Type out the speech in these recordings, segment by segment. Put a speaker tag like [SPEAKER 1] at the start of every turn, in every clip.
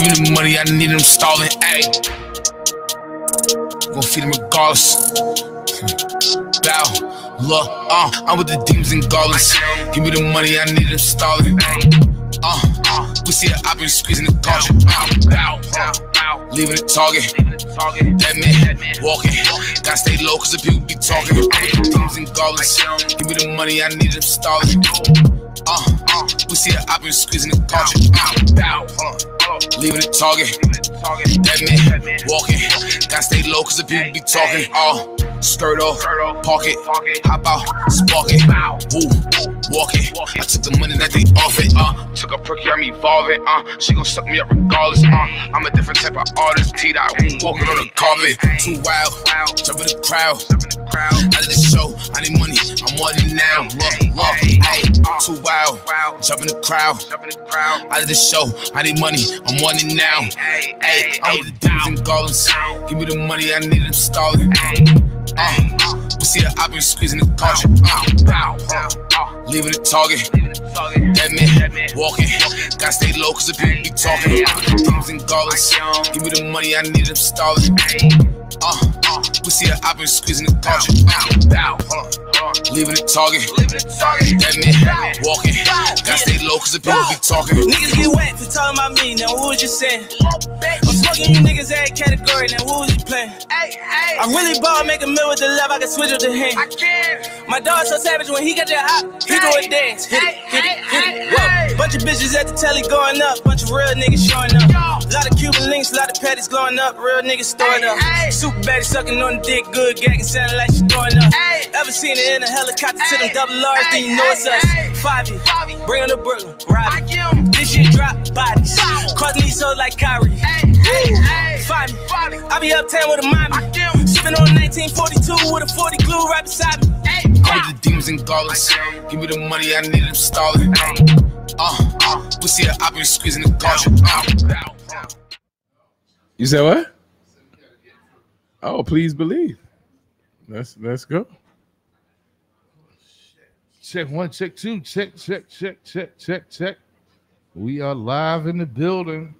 [SPEAKER 1] Give me the money, I need them stalling. Ayy. Gonna feed them regardless. Bow, look, uh, I'm with the demons and goblins. Give me the money, I need them stalling. Uh, we see it, I've been squeezing the caution. Bow, bow, leaving the target. Dead man, walking. Gotta stay low, cause the people be talking. Demons and goblins. Give me the money, I need them stalling. Uh, see I've been squeezing the caution. Bow, leaving the target. Dead man, walking. Gotta stay low, cause the people be talking. Uh, skirt off, park it, hop out, spark it. Woo, walk it. I took the money that they offered. Uh, took a perky, I'm evolving. Uh, she gon' suck me up regardless. Uh, I'm a different type of artist. T dot, walking on the carpet. Too wild, jump in the crowd. Out of the show, I need money. I'm wanting now. Look, look, hey, too wild, jump in the crowd. Out of the show, I need money. I'm wanting now. Hey, I'm with the demons and goblins. Give me the money, I need them stalling. Uh, we see it, I've been squeezing the caution. Uh, uh, leaving the target. That man, walking. Gotta stay low, cause the people be talking. Uh, demons and goblins. Give me the money, I need them stalling. Uh, uh, we see it, I've been squeezing the caution. Uh, leaving the target. Dead man, walking. Gotta stay low, cause the people be talking.
[SPEAKER 2] Niggas get wet for talking about me, now what was you saying? I'm smoking you niggas every category, now what was you playing? I really ball, make a meal with the left, I can switch with the hand. I can. My dog so savage when he got that hot, he do a dance. Hit it, hit it, hit it. Whoa. Bunch of bitches at the telly going up, bunch of real niggas showing up. A Lot of Cuban links, a lot of patties glowing up, real niggas storing up. Super baddie sucking on the dick, good gagging, sounding like she throwing up. Ever seen it in a helicopter to them double R's, then you know it's us. Five bring on the Brooklyn, ride it. This shit drop bodies, cause me so like Kyrie. Five I be uptown with a mommy. Sipping on 1942 with a 40 glue right beside me.
[SPEAKER 1] I'm the demons and goblins. Give me the money, I need them stalling. Uh, uh, we see it, I've been squeezing the caution. Uh,
[SPEAKER 3] You said what? Oh, please believe. Let's let's go.
[SPEAKER 4] Check one, check two, check, check, check, check, check, check. We are live in the building.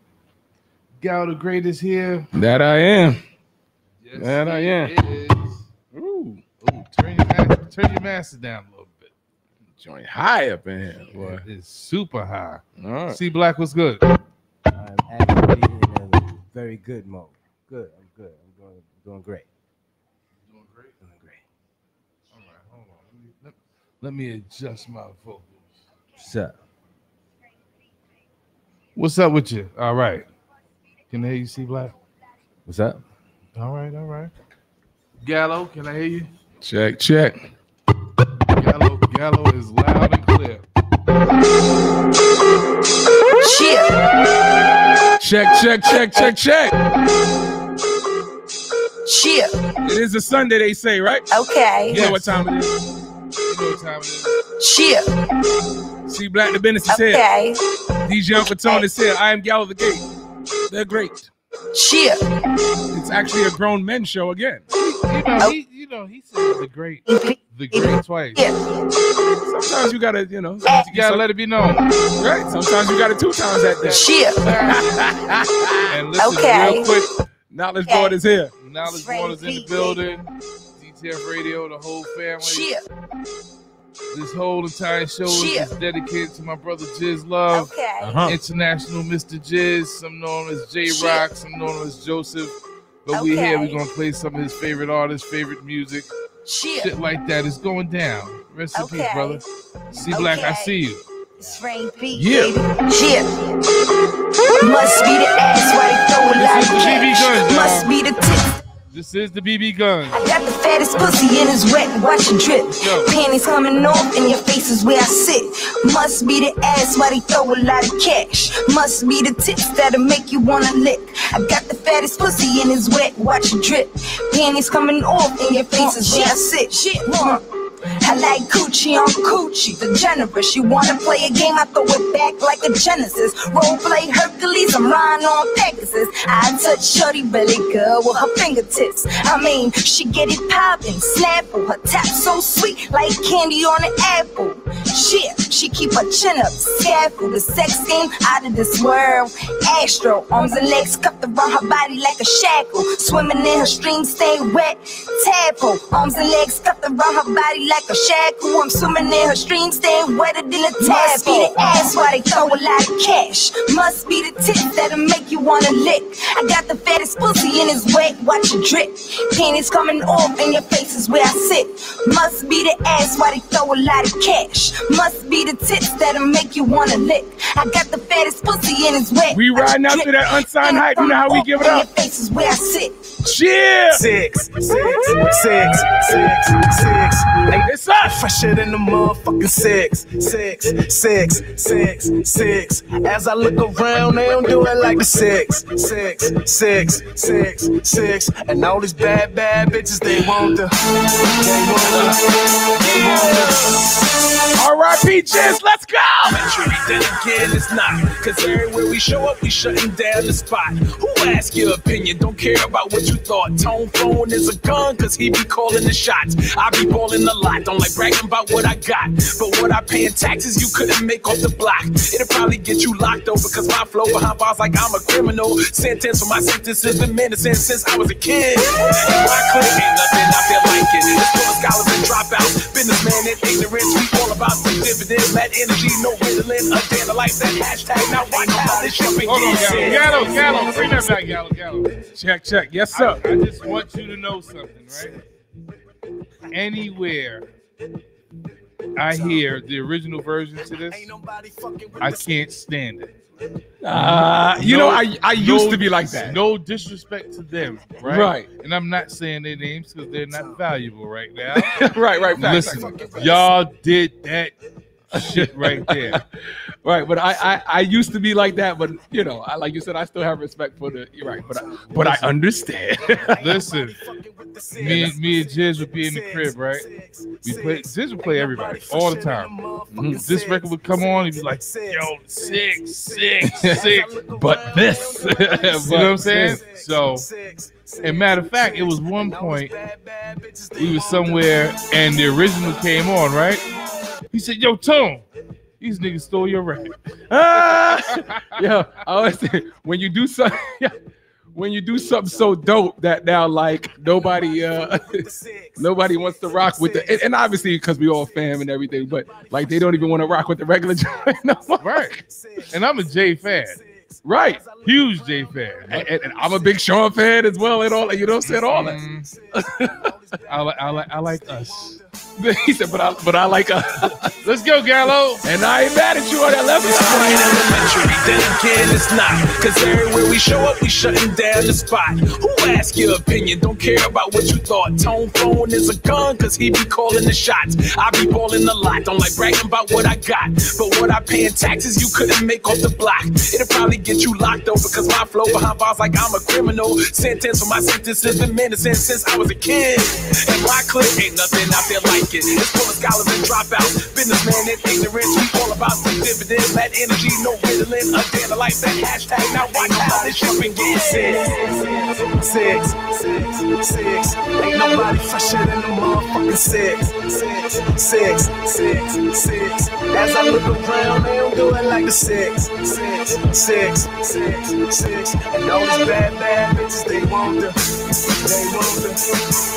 [SPEAKER 4] Gallo the Great is here.
[SPEAKER 3] That I am.
[SPEAKER 4] Yes,
[SPEAKER 3] That I am.
[SPEAKER 4] it is.
[SPEAKER 3] Ooh,
[SPEAKER 4] Ooh, turn your master, turn your master down a little bit.
[SPEAKER 3] joint high up in here, boy.
[SPEAKER 4] It's super high.
[SPEAKER 3] All right.
[SPEAKER 4] See, Black, was good?
[SPEAKER 5] I'm actually in a very good mode. Good. I'm good. I'm doing doing great.
[SPEAKER 4] Doing great.
[SPEAKER 5] Doing great.
[SPEAKER 4] All right, hold on. Let me, let, let me adjust my vocals.
[SPEAKER 5] What's up?
[SPEAKER 4] What's up with you? All right. Can I hear you, see Black?
[SPEAKER 5] What's up?
[SPEAKER 4] All right, all right. Gallo, can I hear you?
[SPEAKER 3] Check, check.
[SPEAKER 4] Gallo, Gallo is loud and clear.
[SPEAKER 3] Check, check, check, check, check.
[SPEAKER 6] Shit.
[SPEAKER 3] It is a Sunday, they say, right?
[SPEAKER 6] Okay.
[SPEAKER 3] You know what time it is.
[SPEAKER 4] You know time it is.
[SPEAKER 6] Shit.
[SPEAKER 3] See, Black the Business is here.
[SPEAKER 6] Okay.
[SPEAKER 3] DJ Uncle Tone is here. I am Gallo the Great. They're great.
[SPEAKER 6] Shit.
[SPEAKER 3] It's actually a grown men show again.
[SPEAKER 4] You know, oh. he, you know, he said the great, the great twice.
[SPEAKER 6] Yeah.
[SPEAKER 3] Sometimes you gotta, you know,
[SPEAKER 4] You gotta let it be known.
[SPEAKER 3] right. Sometimes you gotta two times that day.
[SPEAKER 6] Shit.
[SPEAKER 4] And listen,
[SPEAKER 6] Okay.
[SPEAKER 4] real quick,
[SPEAKER 3] Knowledge Born is here.
[SPEAKER 4] Knowledge Born is in the building. DTF Radio, the whole family.
[SPEAKER 6] Shit.
[SPEAKER 4] This whole entire show
[SPEAKER 6] Shit.
[SPEAKER 4] is dedicated to my brother Jiz Love,
[SPEAKER 6] Okay.
[SPEAKER 3] Uh-huh.
[SPEAKER 4] International Mr. Jiz, some known as J Rock, some known as Joseph. But we here, we're gonna play some of his favorite artists, favorite music,
[SPEAKER 6] Shit.
[SPEAKER 4] shit like that is going down. Rest in peace, brother. See Black, I see you.
[SPEAKER 6] It's rain beat,
[SPEAKER 3] Yeah.
[SPEAKER 6] baby. Shit. Must be the ass right they throw a
[SPEAKER 4] This
[SPEAKER 6] lot
[SPEAKER 4] is the BB
[SPEAKER 6] cash.
[SPEAKER 4] Guns, y'all.
[SPEAKER 6] Must be the tip.
[SPEAKER 4] This is the BB Gun.
[SPEAKER 6] Fattest pussy and it's wet, watch it drip. Panties coming off and your face is where I sit. Must be the ass why they throw a lot of cash. Must be the tits that'll make you wanna lick. I got the fattest pussy and it's wet, watch it drip. Panties coming off and your face is where I sit. Shit, I like coochie on coochie, the generous. You wanna play a game? I throw it back like a Genesis. Role play Hercules, I'm riding on Pegasus. I touch shorty belly girl with her fingertips. I mean, she get it poppin', snapple. Her tap so sweet like candy on an apple. Shit, she keep her chin up, scaffold. The sex game out of this world. Astro, arms and legs cupped around her body like a shackle. Swimming in her stream, stay wet. Tadpole, arms and legs cupped around her body like a shackle. I'm swimming in her stream, staying wetter than a tadpole. Be the ass why they throw a lot of cash. Must be the tits that'll make you wanna lick. I got the fattest pussy and it's wet, watch it drip. Panties coming off in your faces where I sit. Must be the ass why they throw a lot of cash. Must be the tits that'll make you wanna lick. I got the fattest pussy and it's wet.
[SPEAKER 3] We riding out to that unsigned hype. You know how we give it up.
[SPEAKER 6] your faces where I sit.
[SPEAKER 3] Cheer!
[SPEAKER 7] Six, six, six, six, six. Hey,
[SPEAKER 3] It's us.
[SPEAKER 7] Fresher than the motherfucking six, six, six, six, six. As I look around, they don't do it like the six, six, six, six, six. And all these bad, bad bitches, they want the, they want the, they want the.
[SPEAKER 3] R.I.P. Jizz, let's go!
[SPEAKER 7] Treat then again, it's not. Cause everywhere we show up, we shutting down the spot. Who ask your opinion? Don't care about what you thought. Tone phone is a gun, cause he be calling the shots. I be balling a lot, don't like bragging about what I got. But what I pay in taxes, you couldn't make off the block. It'll probably get you locked over, cause my flow behind bars like I'm a criminal. Sentence for my sentences been menacing since I was a kid. And my clique ain't nothing out there like it. Full of scholars and dropouts, businessmen and ignorance. We all about the dividends, that energy, no riddling. A day in the life, that hashtag. Now watch how this shit
[SPEAKER 4] Hold on,
[SPEAKER 7] begins.
[SPEAKER 4] Gallo. Gallo, Gallo. Bring that back, Gallo, Gallo.
[SPEAKER 3] Check, check. Yes,
[SPEAKER 4] I,
[SPEAKER 3] sir.
[SPEAKER 4] I just want you to know something, right? Anywhere I hear the original version to this,
[SPEAKER 7] Ain't nobody fucking with
[SPEAKER 4] I can't stand it.
[SPEAKER 3] Uh, you know,
[SPEAKER 4] No-
[SPEAKER 3] I, I used
[SPEAKER 4] no-
[SPEAKER 3] to be like that.
[SPEAKER 4] No disrespect to them, right?
[SPEAKER 3] Right.
[SPEAKER 4] And I'm not saying their names because they're not valuable right now.
[SPEAKER 3] right, right. facts.
[SPEAKER 4] Listen, y'all did that shit right there.
[SPEAKER 3] Right, but I, I I used to be like that, but you know, I like you said, I still have respect for the. You're right, but I, but I understand.
[SPEAKER 4] Listen, me and me and Jizz would be in the crib, right? We play Jizz would play everybody all the time. If this record would come on, he'd be like, "Yo, six, six, six."
[SPEAKER 3] but this,
[SPEAKER 4] You know what I'm saying? So, and matter of fact, it was one point we was somewhere and the original came on, right? He said, "Yo, Tone, these niggas stole your record."
[SPEAKER 3] Ah! yeah, I always say when you do something, when you do something so dope that now like nobody, uh, nobody wants to rock with the, and, and obviously because we all fam and everything, but like they don't even want to rock with the regular joint no.
[SPEAKER 4] Right. And I'm a J fan,
[SPEAKER 3] Right.
[SPEAKER 4] huge J fan.
[SPEAKER 3] And, and- and I'm a big Sean fan as well, and all you know, said all that.
[SPEAKER 4] I like, I I like us.
[SPEAKER 3] he said, but I, but I like, uh,
[SPEAKER 4] Let's go, Gallo.
[SPEAKER 3] and I ain't mad at you on that level.
[SPEAKER 7] Plain elementary, then again it's not. Cause everywhere we show up, we shutting down the spot. Who ask your opinion? Don't care about what you thought. Tone phone is a gun, cause he be calling the shots. I be balling a lot, don't like bragging about what I got. But what I pay in taxes, you couldn't make off the block. It'll probably get you locked over, cause my flow behind bars like I'm a criminal. Sentence for my sentence sentences been menacing since I was a kid. And my clique ain't nothing out there like it. It's full of scholars and dropouts, businessmen and ignorance. We all about the dividends, that energy, no riddling. A day in the life, that hashtag. Now watch how this shit begins. Six, six, six, six. Ain't nobody fresher than the motherfucking six, six, six, six, six. As I look around, they don't do it like the six, six, six, six, six. And all these bad, bad bitches, they want the, they want the,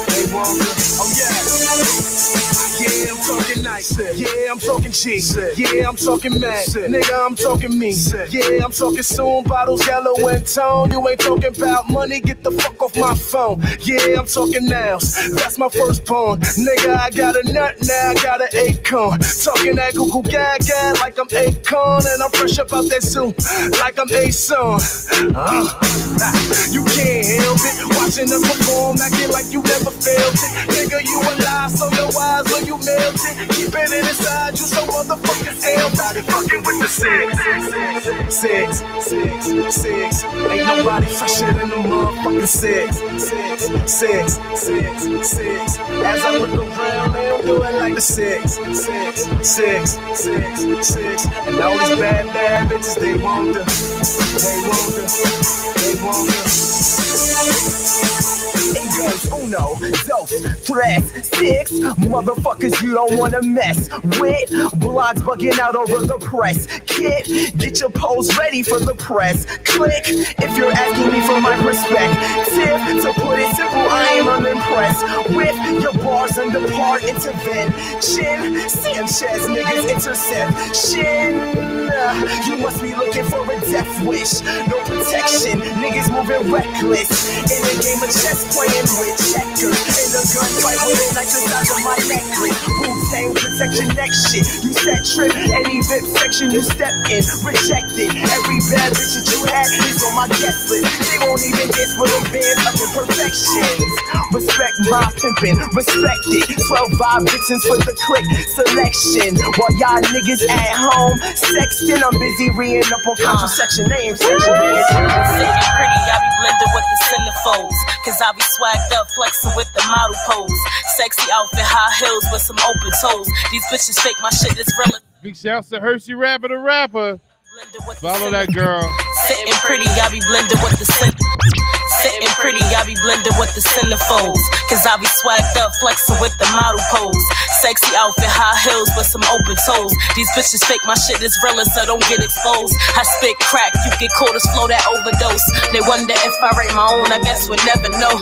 [SPEAKER 7] they want the. Oh yeah. Yeah, I'm talking nice. Yeah, I'm talking cheap. Yeah, I'm talking mad. Nigga, I'm talking me. Yeah, I'm talking soon. Bottles yellow and tone. You ain't talking about money. Get the fuck off my phone. Yeah, I'm talking nails. That's my first pawn. Nigga, I got a nut now. I got an acorn. Talking that Google gag gag like I'm Akon. And I'm fresh up out that Zoom like I'm A-Son. Uh, you can't help it. Watching them perform, acting like you never felt it. Nigga, you a lie, so your eyes when you melt it. Keep it inside you, so motherfuckers ain't nobody fucking with the six.
[SPEAKER 8] six, six, six. Ain't nobody fresher than the motherfucking six, six, six, six, six. As I look around, do it like the six, six, six, six, six. And all these bad, bad bitches, they want the, they want the, they want the. Engage, uno, dos, tres, six. Motherfuckers you don't wanna mess with. Blogs bugging out over the press. Kid, get your pose ready for the press. Click if you're asking me for my perspective. To put it simple, I am unimpressed with your bars and the part intervention. Sanchez niggas interception. You must be looking for a death wish. No protection, niggas moving reckless. In a game of chess playing with checkers. In a gunfight with a knife the size of my necklace. Wu Tang protection next shit. You set trip, any VIP section you step in, rejected. Every bad bitch that you had is on my guest list. They won't even guess for the band of imperfections. Respect my pimpin', respect it. 12 vibe victims for the click selection. While y'all niggas at home, sexting, I'm busy reading up on contraception names.
[SPEAKER 9] Sitting pretty, I be with the. Cause I be swagged up, flexing with the model pose. Sexy outfit, high heels with some open toes. These bitches fake my shit is real.
[SPEAKER 4] Big shouts to Hershey Rapper the Rapper.
[SPEAKER 9] Blended with the
[SPEAKER 4] Follow that girl.
[SPEAKER 9] Sitting pretty, I be blended with the cent- Sitting pretty, I be blended with the centerfolds. Cause I be swagged up, flexing with the model pose. Sexy outfit, high heels with some open toes. These bitches fake my shit is real, so don't get exposed. I spit crack, you get caught as flow that overdose. They wonder if I write my own, I guess we'll never know.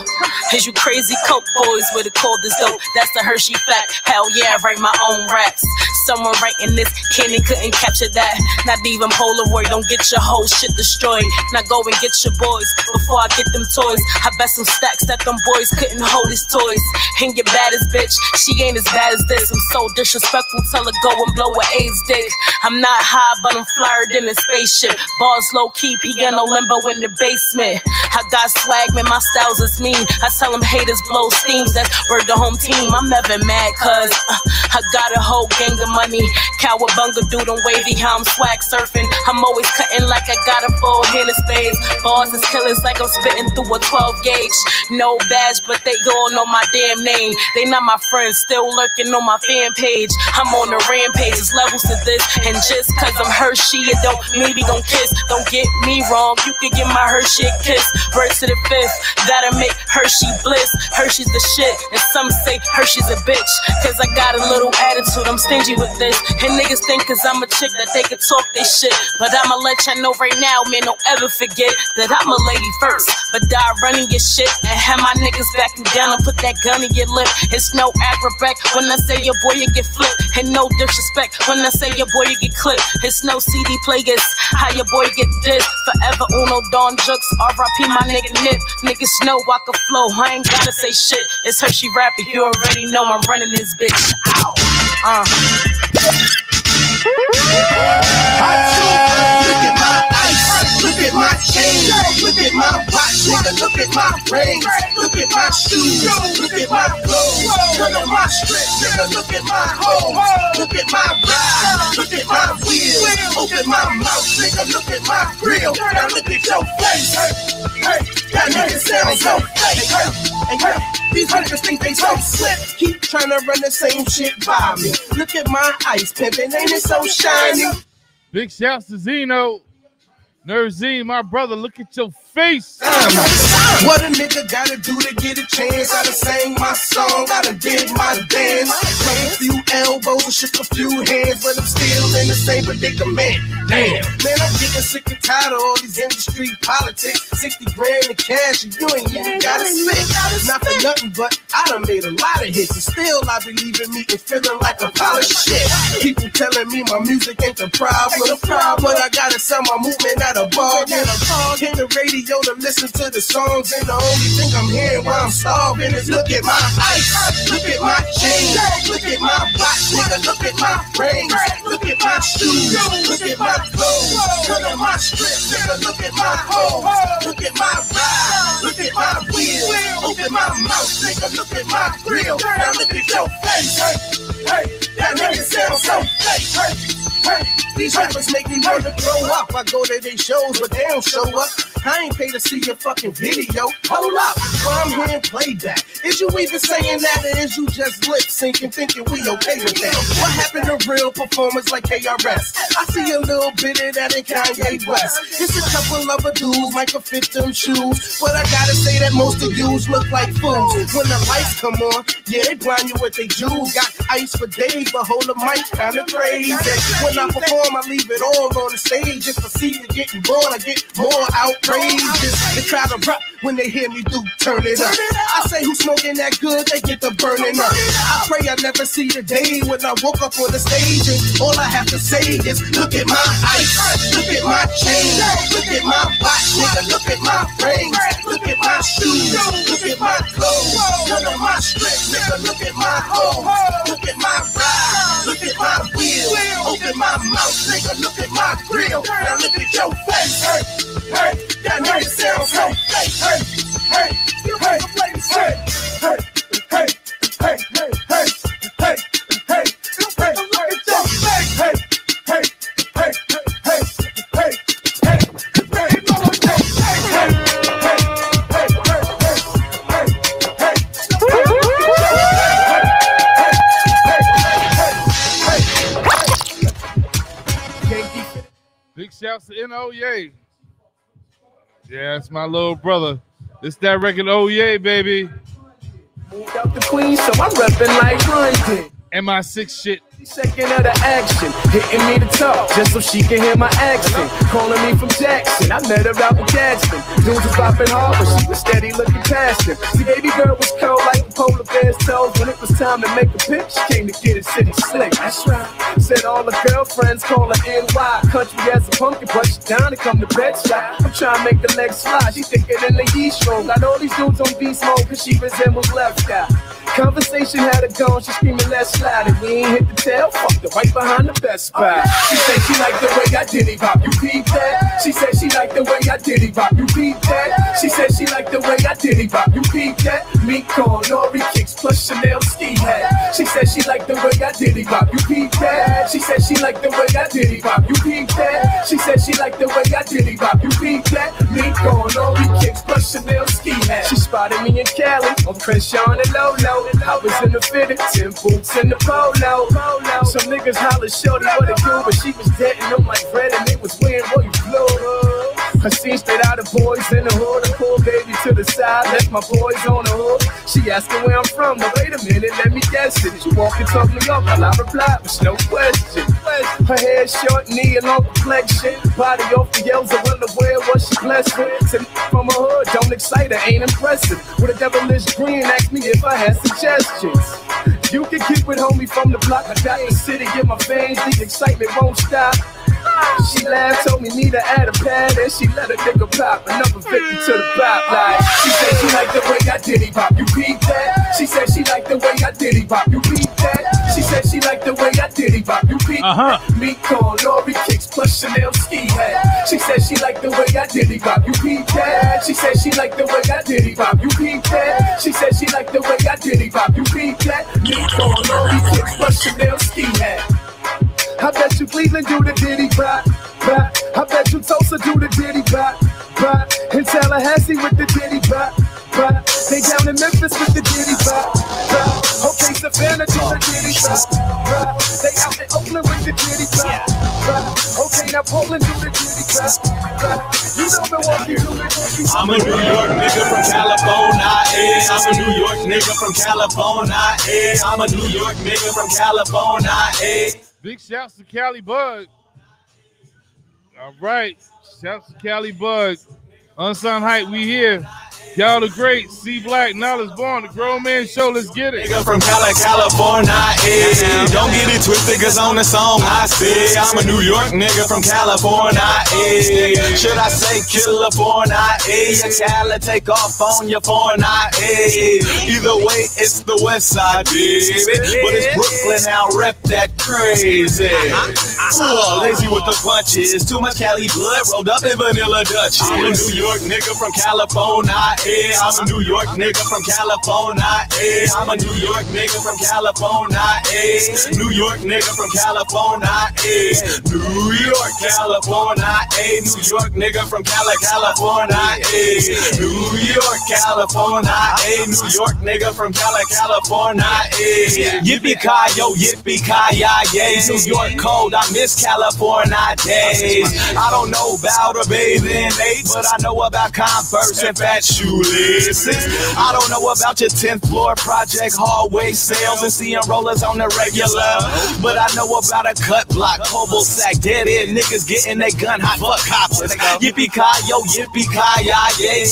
[SPEAKER 9] Is you crazy coke boys with a cold as dope? That's the Hershey fact. Hell yeah, I write my own raps. Someone writing this, Kenny couldn't capture that. Not even Polaroid, don't get your whole shit destroyed. Now go and get your boys before I get them toys. I bet some stacks that them boys couldn't hold his toys. And your baddest bitch, she ain't as bad as I'm so disrespectful, tell her go and blow her AIDS dick. I'm not high, but I'm flyer than a spaceship. Balls low key, piano limbo in the basement. I got swag, man, my styles is mean. I tell them haters blow steams, that's word the home team. I'm never mad, cuz uh, I got a whole gang of money. Cowabunga dude, I'm wavy, how I'm swag surfing. I'm always cutting like I got a full hand of space. Balls is killers like I'm spitting through a 12 gauge. No badge, but they all know my damn name. They not my friends, still lurking on my fan page. I'm on the rampage, there's levels to this. And just cause I'm Hershey, it don't mean we gon' kiss. Don't get me wrong, you can get my Hershey kiss. Birth to the fifth, that'll make Hershey bliss. Hershey's the shit, and some say Hershey's a bitch. Cause I got a little attitude, I'm stingy with this. And niggas think cause I'm a chick that they can talk they shit. But I'ma let y'all know right now, man, don't ever forget that I'm a lady first. But die running your shit and have my niggas backing down and put that gun in your lip. It's no acrobat when I say your boy, you get flipped. And no disrespect when I say your boy, you get clipped. It's no CD players, how your boy get this. Forever Uno Dawn Jux, RIP my nigga Nip. Niggas know I can flow, I ain't gotta say shit. It's Hershey rapping, you already know I'm running this bitch. Ow. Uh.
[SPEAKER 8] At my chain, look at my watch, nigga, look at my rings, look at my shoes, look at my clothes, look at my strip, nigga, look at my hoes, look at my ride, look at my wheels, open my mouth, nigga, look at my grill, now look at your face, hey, hey, that nigga sound so fake, hey, hey, hey. These niggas think they so slick, keep trying to run the same shit by me. Look at my ice pimpin', ain't it so shiny?
[SPEAKER 4] Big shouts to Zeno. Nerzine, my brother, look at your face.
[SPEAKER 8] What a nigga gotta do to get a chance? Gotta sing my song, gotta did my dance. Played a few elbows and shook a few hands, but I'm still in the same predicament. Damn, man, I'm getting sick and tired of all these industry politics. 60 grand in cash, and you ain't even gotta spit. Not for nothing, but I done made a lot of hits, and still I believe in me and feeling like a pile of shit. People telling me my music ain't the problem, but I gotta sell my movement at a bar. Then I'm hit the radio to listen to the songs, and the only thing I'm hearing while I'm starving is look at my ice, look at my chain, look at my watch, nigga, look at my rings, look at my shoes, look at my clothes, look at my strip, nigga, look at my hoes, look at my ride, look at my wheels, open my mouth, nigga, look at my grill, now look at your face, hey, hey, that nigga sound so fake, hey. Hey. These rappers make me wanna grow up. I go to their shows, but they don't show up. I ain't paid to see your fucking video. Hold up, I'm here hearing playback. Is you even saying that, or is you just lip syncing, thinking we okay with that? What happened to real performers like KRS? I see a little bit of that in Kanye West. It's a couple of a dudes might could fit them shoes, but I gotta say that most of yous look like fools. When the lights come on, yeah, they blind you with they jewels. Got ice for days, but hold the mic kinda crazy. When I perform, I leave it all on the stage. If I see you getting bored, I get more outrageous. They try to rap when they hear me do turn it up. I say who's smoking that good, they get the burning up. I pray I never see the day when I woke up on the stage and all I have to say is look at my ice, look at my chain, look at my watch, nigga, look at my rings, look at my shoes, look at my clothes, none of my strip, nigga, look at my home, look at my ride, look at my wheels, open my my mouth, nigga. Look at my grill. Now look at your face. Hey, hey, that nigga sounds Hey, hey, Hey, hey, hey, hey, hey, hey, hey, hey.
[SPEAKER 4] Shouts to NOYA. Yeah, it's my little brother. It's that record, oh yeah, baby.
[SPEAKER 10] Moved out the Queens, so I'm reppin' like London.
[SPEAKER 4] MI6 shit.
[SPEAKER 10] Second of the action, hitting me to talk just so she can hear my accent. Calling me from Jackson, I met her out in Gadsden. Dudes was popping hard, but she was steady looking past him. See, baby girl was cold like the polar bear's toes. When it was time to make a pitch, she came to get it city slick. That's right. Said all the girlfriends call her NY. Country as a pumpkin, but she down to come to bed shot. I'm trying to make the legs fly. She thicker than the yeast roll. Got all these dudes on beast mode, cause she resembles left. Conversation had her gone, she screaming, let's slide it. We ain't hit the tail, fucked her right behind the best spot. She said she liked the way I did it pop, you peep that? She said she liked the way I did it pop, you peep that? She said she liked the way I did it pop, you peep that? Meat corn, Nori kicks, plus Chanel ski hat. She said she liked the way I did it pop, you peep that? She said she liked the way I did it pop, you peep that? She said she liked the way I did it pop, you peep that? Meat corn, Nori kicks, plus Chanel ski hat. She spotted me in Cali on Crenshaw and Lolo. I was in the fitted, ten boots in the polo. Some niggas holler shorty what it do, but she was dead and on my bread and they was wearing what you blew. I seen straight out of boys in the hood. I pulled baby to the side, left my boys on the hook. She asking where I'm from. Now wait a minute, let me guess it. She walk and talk me up while I reply, with no question. Her hair short, knee and long complexion. Body off the yells, I wonder where was she blessed with. Said from a hood, don't excite her, ain't impressive. With a devilish grin, asked me if I had suggestions. You can keep it, homie, from the block. I got the city in my veins, the excitement won't stop. She laughed, told me need to add a pad, and she let a nigga pop another 50 to the pop. Like she said she liked the way I did it pop. You beat that? She said she liked the way I did it pop. You beat that? She said she liked the way I did it pop. You beat
[SPEAKER 3] Uh-huh.
[SPEAKER 10] Meat corn, Nori kicks, plus Chanel ski hat. She said she liked the way I did it pop. You beat that? She said she liked the way I did it pop. You beat that? She said she liked the way I did it pop. You beat that? Meat corn, Nori kicks, plus Chanel ski hat. I bet you Cleveland do the diddy bop, bop. I bet you Tulsa do the diddy bop, bop. In Tallahassee with the diddy bop, bop. They down in Memphis with the diddy bop, bop. Okay, Savannah do the diddy bop, bop. They out in Oakland with the diddy bop, bop. Okay, now Portland do the diddy bop, bop. You know the diddy.
[SPEAKER 11] I'm a New York nigga from California. eh. I'm a New York nigga from California. eh. I'm a New York nigga from California. eh.
[SPEAKER 4] Big shouts to Cali Bug. All right. Shouts to Cali Bug. Unsigned Hype, we here. Y'all the great. C Black, Knowledge Born, the Grown Man Show. Let's get it.
[SPEAKER 11] Nigga from Cali, California. eh. Don't get it twisted, cause on the song I say I'm a New York nigga from California. eh. Should I say California? Your Cali take off on your phone. Eh? Either way, it's the West Side, baby. But it's Brooklyn now, rep that crazy. Ooh, lazy with the punches. Too much Cali blood rolled up in vanilla Dutch. I'm a New York nigga from California. Yeah, I'm a New York nigga from California. Yeah, I'm a New York nigga from California. Yeah, New York nigga from California. Yeah, New York, California. Yeah, New York nigga from Cali, California. Yeah, New York, California. Yeah, New York nigga from Cali, California. Yeah, yippee ki yo, yippee ki yeah. New York cold, I miss California days. I don't know about a bathing ape, but I know about Converse and fat I don't know about your 10th floor project hallway sales and seeing rollers on the regular, but I know about a cut block, cobble sack, dead end niggas getting their gun hot, fuck coppers. Yippee ki yo, yippee ki yeah.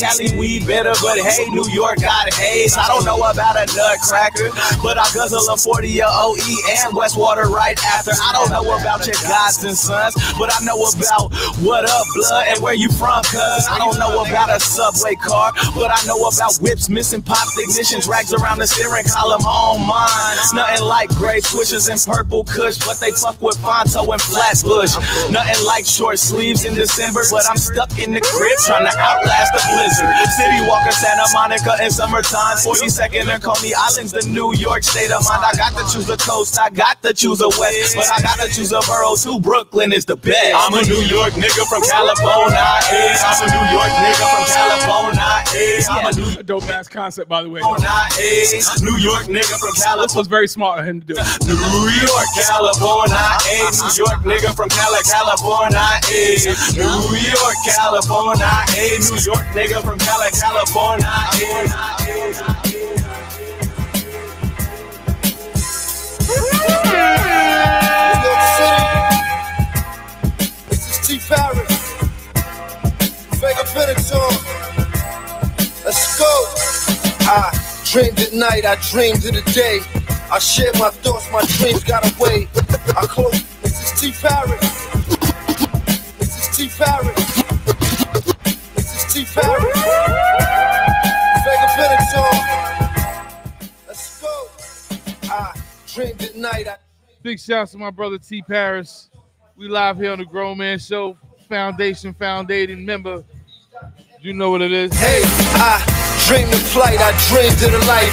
[SPEAKER 11] Cali weed better, but hey, New York got haze. I don't know about a nutcracker, but I guzzle a 40 year OE and Westwater right after. I don't know about your gods and sons, but I know about what up, blood, and where you from, cuz. I don't know about a subway car, but I know about whips missing pops, ignitions, rags around the steering column on mine. Nothing like gray swishers and purple cush, but they fuck with Fulton and Flatbush. Nothing like short sleeves in December, but I'm stuck in the crib trying to outlast the blizzard. City Walker, Santa Monica in summertime, 42nd and Coney Island's the New York state of mind. I got to choose a coast, I got to choose a west, but I gotta choose a borough too. Brooklyn is the best. I'm a New York nigga from California. I'm a New York nigga from California. I'm a New
[SPEAKER 3] Dope ass concept, by the way.
[SPEAKER 11] New York nigga from
[SPEAKER 3] This
[SPEAKER 11] California.
[SPEAKER 3] was very smart of him to do.
[SPEAKER 11] New York, California, eh? New York nigga from Cali, California, eh? New York, California, eh? New York nigga from Cali, California?
[SPEAKER 12] New York City. This is T. Paris. Vega Benetton. Let's go. I dreamed at night, I dreamed in the day. I shared my thoughts, my dreams got away. I close. This is T. Paris. This is T. Paris. This is T. Paris. Vega Benetton. Let's go. I dreamed at night, I
[SPEAKER 4] Big shouts to my brother T Paris. We live here on the Grown Man Show. Foundation foundating member. You know what it is.
[SPEAKER 12] Hey, I dreamed of flight, I dreamed of the life.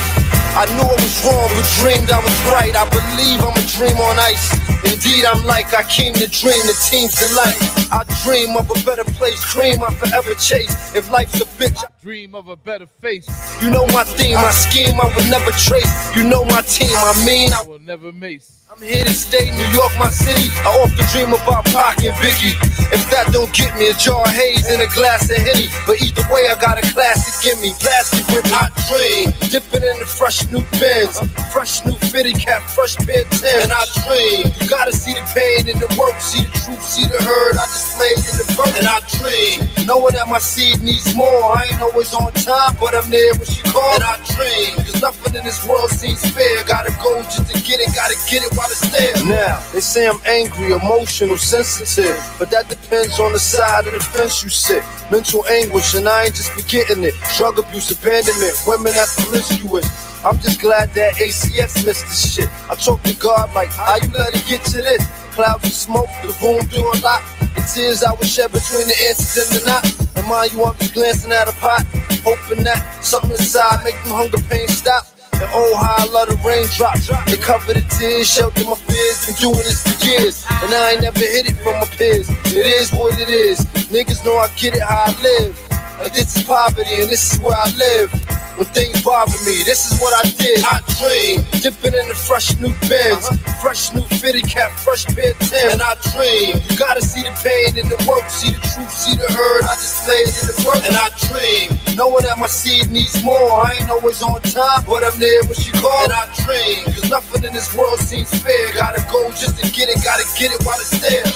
[SPEAKER 12] I knew I was wrong, but dreamed I was right. I believe I'm a dream on ice. Indeed, I'm like I came to dream the team's delight. I dream of a better place, dream I forever chase. If life's a bitch, I
[SPEAKER 4] Dream of a better face.
[SPEAKER 12] you know my theme, my scheme, I would never trace. You know my team, I mean, I
[SPEAKER 4] I will never mace.
[SPEAKER 12] I'm here to stay, New York, my city. I often dream about Pac and Biggie. If that don't get me, a jar of haze and a glass of Henny. But either way, I got a classic in me. Plastic with. I dream, dipping in the fresh new pins. Fresh new fitty cap, fresh pair of Timbs. And I dream, you gotta see the pain in the work, see the truth, see the herd. I displayed in the birth. And I dream, knowing that my seed needs more. I ain't always on time, but I'm there when she calls. And I dream, cause nothing in this world seems fair. Gotta go just to get it, gotta get it. Now, they say I'm angry, emotional, sensitive. But that depends on the side of the fence you sit. Mental anguish, and I ain't just forgetting it. Drug abuse, abandonment, women that's promiscuous. I'm just glad that ACS missed this shit. I talk to God like, how you let it get to this? Clouds of smoke, the room door locked. The tears I was shed between the answers and the not. And mind you, I'm just glancing at a pot, hoping that something inside make them hunger pain stop. And oh, how I love the raindrops. They cover the tears, shelter my fears. Been doing this for years, and I ain't never hit it from my peers. It is what it is. Niggas know I get it how I live. Like this is poverty, and this is where I live. When things bother me, this is what I did. I dream, dipping in the fresh new bins, fresh new fitted cap, fresh pair Timbs. And I dream, you gotta see the pain in the work, see the truth, see the herd. I just lay it in the work. And I dream, knowing that my seed needs more. I ain't always on time, but I'm there when she calls. And I dream, cause nothing in this world seems fair. Gotta go just to get it, gotta get it while it's there.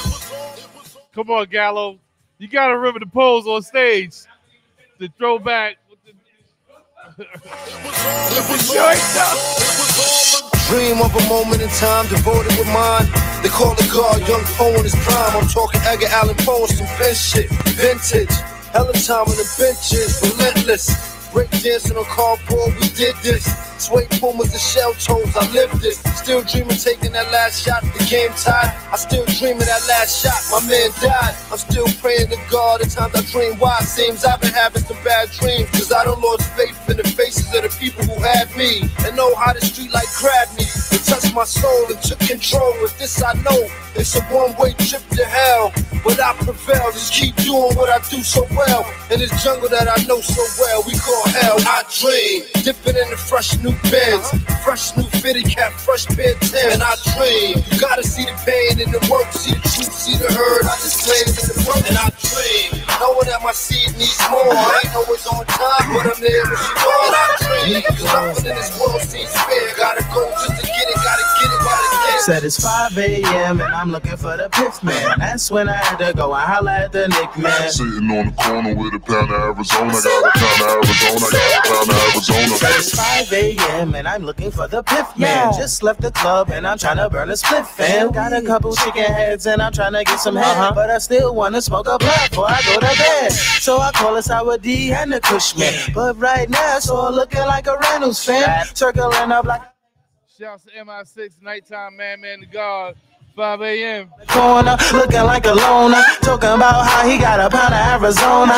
[SPEAKER 4] Come on, Gallo. You gotta remember the pose on stage. The throwback.
[SPEAKER 12] Dream of a moment in time devoted with mine. They call it God, young Poe in his prime. I'm talking Edgar Allan Poe, some shit, vintage. Hella time on the benches, relentless. Break dancing on cardboard, we did this. Suede pumas and shell toes, I lived it. Still dreaming, taking that last shot. The game tied. I still dreaming that last shot. My man died. I'm still praying to God. The times I dream, why it seems I've been having some bad dreams. Cause I don't lost faith in of the my soul and took control. With this I know it's a one-way trip to hell. But I prevail, just keep doing what I do so well. In this jungle that I know so well, we call hell. I dream, dipping in the fresh new bins, fresh new fitted cap, fresh pair. And I dream, you gotta see the pain in the work, see the truth, see the hurt. I just claim in the work. And I dream, knowing that my seed needs more. I ain't always on time, but I'm there when know. And I dream, cause nothing in this world seems fair. Gotta go just to get it, gotta get
[SPEAKER 13] Said it's 5 a.m. and I'm looking for the piff man. That's when I had to go and holla at the Nick man.
[SPEAKER 14] Sitting on the corner with a pound of Arizona. Got a pound of Arizona. Got a pound of Arizona.
[SPEAKER 13] Said it's 5 a.m. and I'm looking for the piff man. Just left the club and I'm trying to burn a split fan. Got a couple chicken heads and I'm trying to get some head. Uh-huh. But I still want to smoke a blunt before I go to bed. So I call a Sour D and the Cushman. But right now it's all looking like a Reynolds fan. Circling up like
[SPEAKER 4] Shouts to MI6, nighttime man, man, the God, 5 a.m.
[SPEAKER 13] corner, looking like a loner. Talking about how he got a pound of Arizona.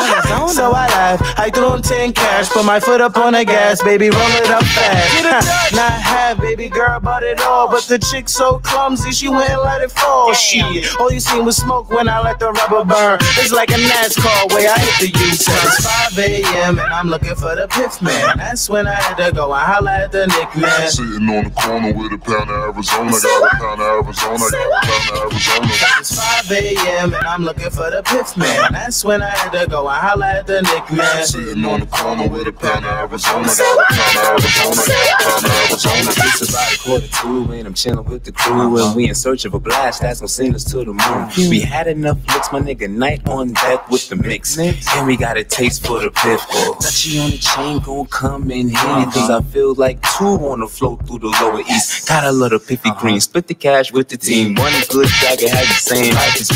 [SPEAKER 13] So I laugh, I threw him 10 cash, put my foot up on the gas, baby, roll it up fast. Not half, baby girl, but it all. But the chick so clumsy, she went and let it fall. Shit, all you seen was smoke when I let the rubber burn. It's like a NASCAR way I hit the U. It's 5 a.m. and I'm looking for the piff man. That's when I had to go and holla at the Nick man.
[SPEAKER 14] Sitting on the corner with a pound of Arizona. Got a pound of Arizona. Got a pound of Arizona.
[SPEAKER 13] It's 5 a.m. and I'm looking for the piff man. That's when I had to go and holla at the Nick man.
[SPEAKER 14] Sitting on the corner with a pound of Arizona. Got a pound of Arizona. Got a pound of Arizona.
[SPEAKER 15] It's about a quarter two, and I'm chilling with the crew, and we in search of a blast that's gonna send us to the moon. We had enough licks, my nigga, night on deck with the mix, and we got a taste for the piff. Touchy on the chain, gon' come in handy, uh-huh. cause I feel like two on the flow through the lower east. Got a little piffy uh-huh. green, split the cash with the team. One good dagger had the same life as.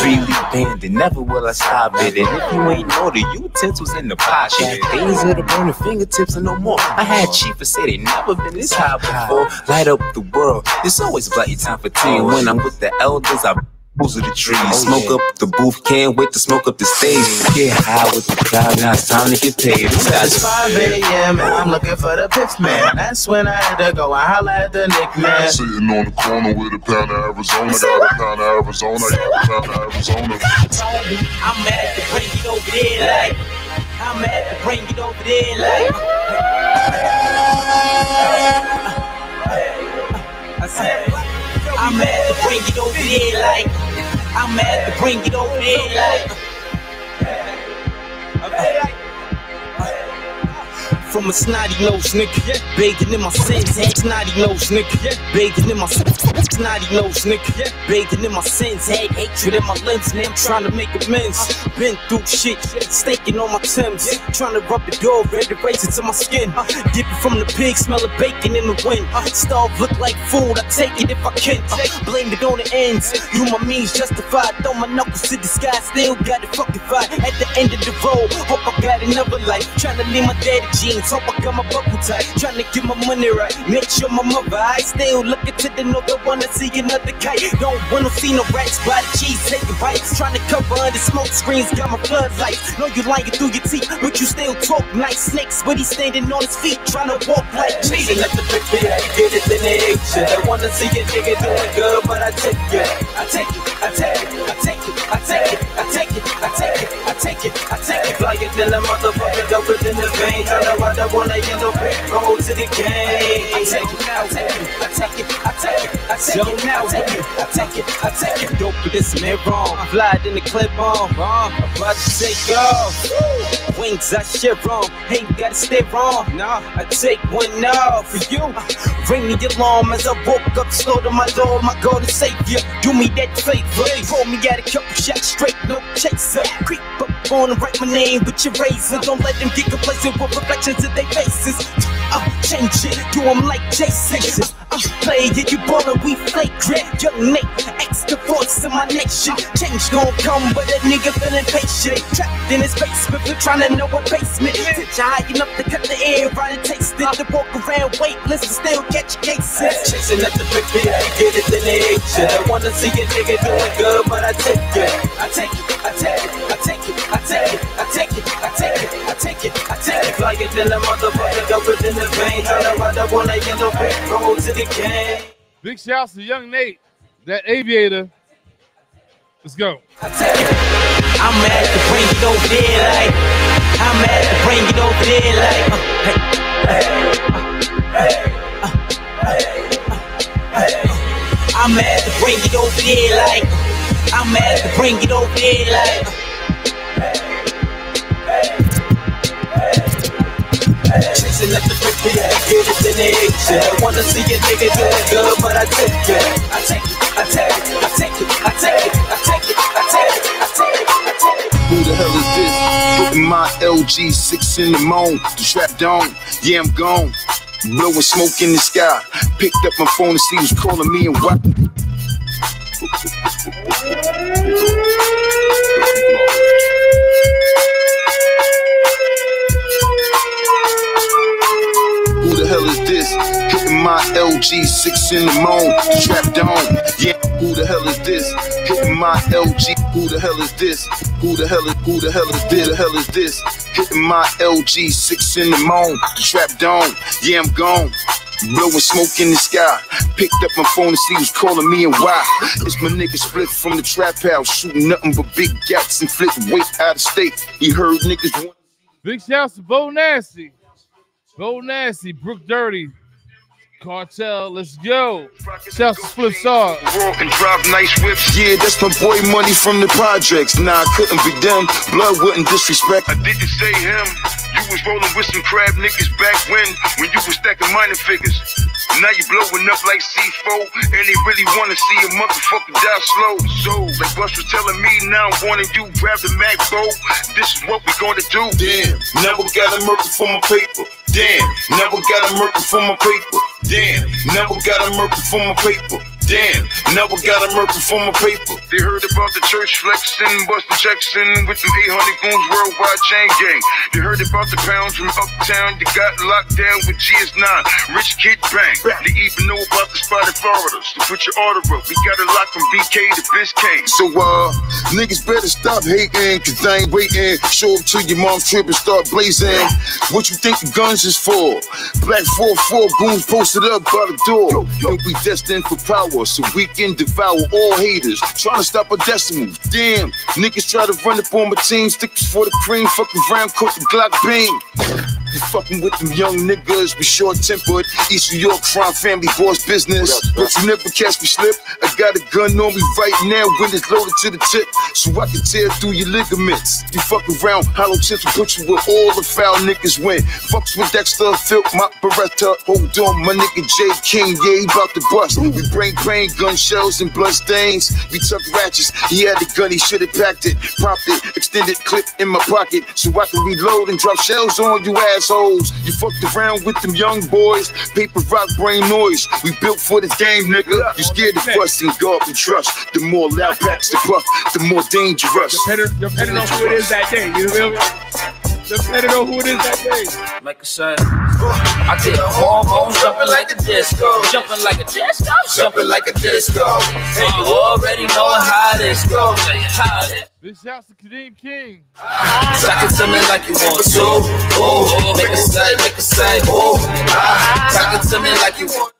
[SPEAKER 15] Three week bandit, never will I stop it. And if you ain't know the utensils in the pot, days of the burning fingertips and no more. I had Chief say they never been this high before. Light up the world. It's always blighty time for tea. And when I'm with the elders, I Booze of the trees, oh, smoke up the booth, can't wait to smoke up the stage. Get high with the crowd, now it's time to get paid. It's
[SPEAKER 13] It's 5 a.m. and I'm looking for the piff man. That's when I had to go and holla at the Nick man.
[SPEAKER 14] Sitting on the corner with a pound of Arizona. Got a pound of Arizona. Got a pound of Arizona.
[SPEAKER 16] I'm mad to bring it over there like. I'm mad to bring it over there like. I said, I'm mad to bring it over there like. I'm mad to bring it over there like. From a snotty nose nigga, bathing in my sins, had snotty nose nigga, bathing in my snotty nose nigga, bathing in my sins, had hatred in my limbs, man, I'm trying to make amends. Been through shit, staking on my Timbs, trying to rub the to race it to my skin. Dipping from the pig, smell of bacon in the wind. Starve look like food, I take it if I can. Blame it on the ends, you my means justified. Throw my knuckles to the sky, still got it fucking fight. At the end of the road, hope I got another life. Trying to leave my daddy jeans, hope I got my buckle tight. Trying to get my money right, make sure my mother I still looking to the north, I wanna see another kite. Don't wanna see no rats by cheese taking bites. Trying to cover under smoke screens, got my floodlights. Know you lying through your teeth, but you still talk nice snakes. But he's standing on his feet, trying to walk like me. Let the be get it in the action. I wanna see a nigga doing good, but I take it. I take it, I take it, I take it, I take it, I take it, I take it, I take it, I take it. Fly it till the motherfucker go within the vein. Trying to ride up on a yellow brick road to the game. I take it, I take it, I take it, I take it, I take it, I take it, I take it, I take it. Dope, but this man wrong. Fly in the clip on, wrong. About to take off. Wings I shit wrong. Ain't gotta stay wrong. Nah, I take one off for you. Ring the alarm as I woke up, slow to my Lord, my God and Savior. Do me that favor. Pull me out a couple shots straight, no chaser. Creep up on and write my name with your razor. Don't let them get complacent with reflections of their faces. Uh, change it, do them like Jason. Uh, play it, you ballin', we flagrant. Young Nate, extra voice in my nation. Change gon' come, but a nigga feeling patient. Trapped in his basement, we're trying to know what basement. Pitch high enough to cut the air right and taste it. To walk around weightless and still catch cases. Chasing at the yeah, get it, then they hate. I wanna see a nigga doing good, but I take it. I take it, I take it, I take it, I take it, I take it, I take it, I take it, I take it. Fly it in the motherfucker, go within the vein. Turn around, I wanna yellow roll to the game.
[SPEAKER 4] Big shouts to Young Nate, that aviator. Let's go.
[SPEAKER 16] I'm mad to bring it over there like I'm mad to bring it over there like uh, hey, hey, uh, hey, uh, hey, I'm mad to bring it over there like I'm mad to bring it over there like Chasing in the action. Wanna see but I take it. I take it, I take it, I take it, I take it, I take it, I take it,
[SPEAKER 17] Who the hell is this? Putting my LG 6 in the moan, the trap down, yeah, I'm gone. Blowing smoke in the sky. Picked up my phone and see who's calling me and what. My LG six in the moan, the strap down. Yeah, who the hell is this? Hitting my LG. Who the hell is this? Who the hell is who the hell is this? Who the hell is this? Hitting my LG six in the moan, the strap down. Yeah, I'm gone. Blowing smoke in the sky. Picked up my phone to see who's calling me and why. It's my nigga split from the trap house, shooting nothing but big gaps and flip weight out of state. He heard niggas.
[SPEAKER 4] Big shouts to Bo Nasty. Bo Nasty, Brook Dirty, Cartel, let's go. Shouts to Flip Star.
[SPEAKER 17] Walk and drive nice whips. Yeah, that's my boy money from the projects. Nah, I couldn't be them. Blood wouldn't disrespect. I didn't say him. You was rolling with some crab niggas back when, when you was stacking minor figures. Now you blowing up like C4, and they really wanna see a motherfucker die slow. So, like Bus was telling me, now I'm warning you, grab the Mac, bro. This is what we gonna do. Damn, never got a murder for my paper. Damn, never got a murder for my paper. Damn, never got a murder for my paper. Damn, never got a murder for my paper. They heard about the church flexing, busting checks in with them 800 goons worldwide chain gang. They heard about the pounds from uptown. They got locked down with GS9, Rich Kid Bang. They even know about the spot spotted Floridas. To put your order up, we got it locked from BK to Biscayne. So, uh, niggas better stop hating, cause I ain't waiting. Show up to your mom's trip and start blazing. What you think the guns is for? Black 4-4 goons posted up by the door. And we destined for power, so we can devour all haters. Trying to stop a decimal. Damn, niggas try to run up on my team, stickers for the cream, fucking round, cook the Glock beam. You fucking with them young niggas, we short tempered. East New York crime family boss business. But you never catch me slip. I got a gun on me right now, when it's loaded to the tip, so I can tear through your ligaments. You fuck around, hollow tips will put you where all the foul niggas win. Fucks with Dexter, Phil, my Beretta. Hold on, my nigga J King, yeah, he about to bust. We bring pain, gun shells, and blood stains. We tuck ratchets. He had the gun, he should have packed it, propped it, extended clip in my pocket, so I can reload and drop shells on you assholes. You fucked around with them young boys, paper rock brain noise. We built for this game, nigga. You scared of us and God and trust. The more loud packs the puff, the more dangerous.
[SPEAKER 3] Depending on who it is that day, you feel me? Depending on who it is that day.
[SPEAKER 18] Like I said, I did hormones jumping like a disco, jumping like a disco, jumping like a disco. And you already know how this goes. How this
[SPEAKER 4] Big shouts to Kadeem King.
[SPEAKER 18] Suck it to me like you want to. Oh, make a say, make a say. Oh, ah, suck it to me like you want.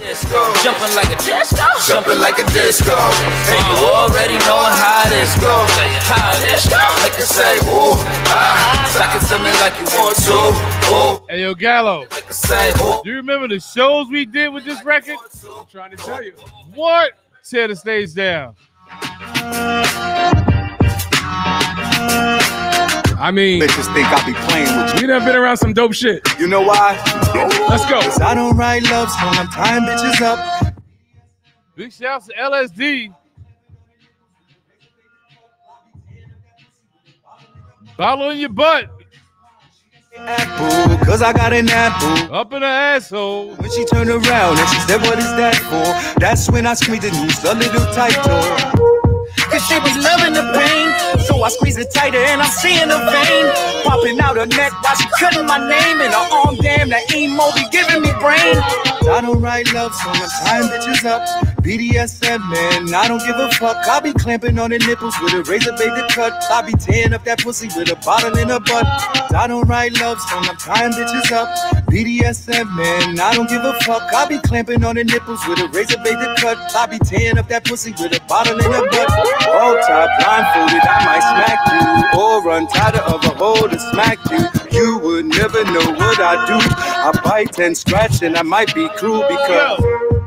[SPEAKER 18] Jumping like a disco. Jumping like a disco. And you already know how this goes. How this go. Like I say, ooh, ah. Suck it to me like you want to. Ooh.
[SPEAKER 4] Hey, yo, Gallo. Do you remember the shows we did with this record?
[SPEAKER 3] I'm trying to tell you.
[SPEAKER 4] What? Tear the stage down.
[SPEAKER 3] I mean,
[SPEAKER 19] bitches think I be playing with
[SPEAKER 3] you. You done been around some dope shit.
[SPEAKER 19] You know why?
[SPEAKER 3] Let's go.
[SPEAKER 19] Cause I don't write love songs. I'm tying bitches up.
[SPEAKER 4] Big shouts to LSD. Bottle in your butt.
[SPEAKER 19] Apple, cause I got an apple.
[SPEAKER 4] Up in her asshole.
[SPEAKER 19] When she turned around and she said, What is that for? That's when I squeezed the news a little tighter.
[SPEAKER 10] Cause she be loving the pain. So I squeeze it tighter and I'm seeing the vein popping out her neck while she cutting my name. And her arm, damn, that emo be giving me brain.
[SPEAKER 19] I don't write love so I'm tying bitches up. BDSM, man, I don't give a fuck. I be clamping on the nipples with a razor blade to cut. I be tearing up that pussy with a bottle in her butt. I don't write love songs, I'm tying bitches up. BDSM, man, I don't give a fuck. I be clamping on the nipples with a razor blade to cut. I be tearing up that pussy with a bottle in her butt. All top blindfolded, I might smack you. Or run tighter of a hole to smack you. You would never know what I do. I bite and scratch, and I might be cruel because.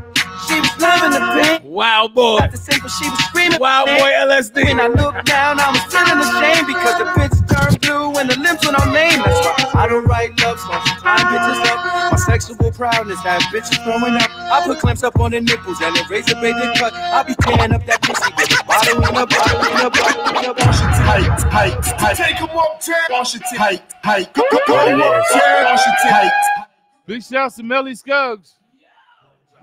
[SPEAKER 10] She was loving the pain.
[SPEAKER 3] Wow, boy.
[SPEAKER 10] At the same time, she was screaming.
[SPEAKER 3] Wow, boy, LSD.
[SPEAKER 10] When I looked down, I was feeling ashamed because the bitch turned blue and the limbs went on name. That's why
[SPEAKER 19] I don't write love songs. Time bitches up. My sexual proudness have bitches throwing up. I put clamps up on the nipples and a razor blade to cut. I be tearing up that pussy with a bottle in a bottle in a bottle in a bottle.
[SPEAKER 20] Tight, tight, tight. Take a walk, tear. Wash it tight, tight. Go, go, go, walk, tear. Wash it tight.
[SPEAKER 4] Big shouts to Melly Scuggs.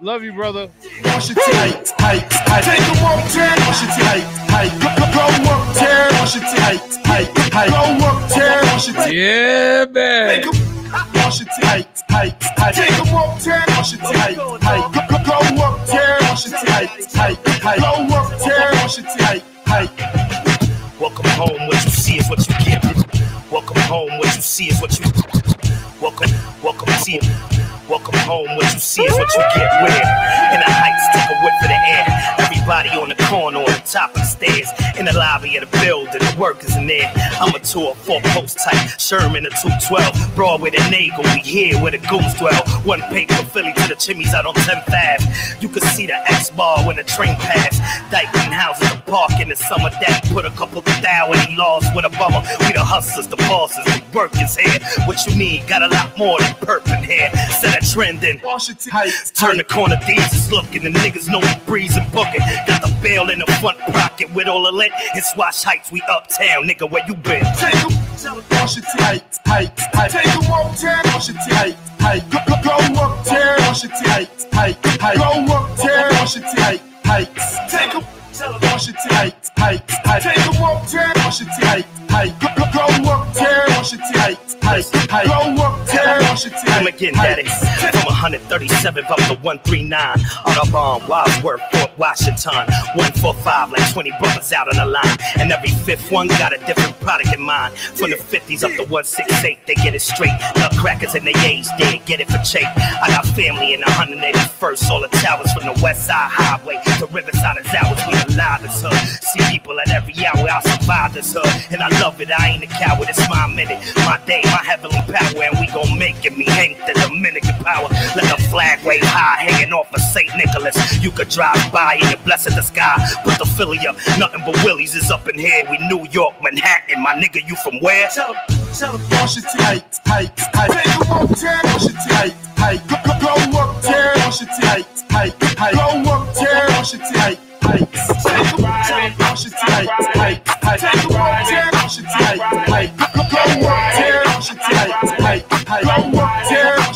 [SPEAKER 4] Love you, brother.
[SPEAKER 20] Wash it tight, tight, tight. Take a walk, tear. Wash it tight, tight. Go, go, go, walk, tear. Wash it tight, tight, tight. Go, walk, tear. Wash it tight.
[SPEAKER 3] Yeah, man.
[SPEAKER 20] Take a wash it tight, tight, tight. Take a walk, tear. Wash it tight, tight. Go, go, go, walk, tear. Wash it tight, tight, tight. Go, walk, tear. Wash it tight, tight.
[SPEAKER 21] Welcome home, what you see is what you get. Welcome home, what you see is what you. Welcome, welcome, see it. Welcome home, what you see is what you get. Where in the heights, take a whiff of the air. Everybody on the corner, on the top of the stairs, in the lobby of the building, the workers in there. I'm a tour, four post type, Sherman a 212, Broadway to Nagle, we here where the goons dwell. One paper, Philly to the chimneys out on 10th Ave. You can see the X bar when the train pass. Dyckman houses, the park in the summer that put a couple of thou and he lost with a bummer. We the hustlers, the bosses, the workers here. What you need, got a lot more than perp in here. A trend in.
[SPEAKER 20] Wash it.
[SPEAKER 21] Turn the corner, these is looking. The niggas know we breezing booking. Got the bail in the front pocket with all the lit. It's Wash Heights, we uptown, nigga. Where you been?
[SPEAKER 20] Take a wash it tight, tight, tight. Take a walk, tear. Wash it tight, tight. Go, go, go, walk, tear. Wash it tight, tight, tight. Go, walk, tear. Wash it tight, tight. Take a wash it tight, tight, tight. Take a walk, tear. Wash it tight, tight. Go, go, walk. Wash it tight, tight, tight. Go, walk, it tight.
[SPEAKER 21] Come again, daddy. From 137 up to 139. Audubon, Wadsworth, Fort Washington. 145, like 20 brothers out on the line. And every fifth one got a different product in mind. From the 50s up to 168, they get it straight. Nutcrackers and they age, they get it for cheap. I got family in the 181st, all the towers from the West Side Highway to Riverside and Zowers. We alive as hood. See people at every hour, I survive this hood. And I love it, I ain't a coward, it's my minute. My day, my heavenly power, and we gon' make it. Me Hank, the Dominican power. Let the flag wave high, hanging off of St. Nicholas. You could drive by in the blessed the sky. Put the Philly up, nothing but Willies is up in here. We New York, Manhattan. My nigga, you from where?
[SPEAKER 20] Tell him, tell him, wash it tight, tight, tight. Take a walk, tear. Wash it tight, tight. Go, go, go, walk, tear. Wash it tight, tight, tight. Go, walk, tear. Tight, tight. Take a tear. Wash it tight, tight, tight. Take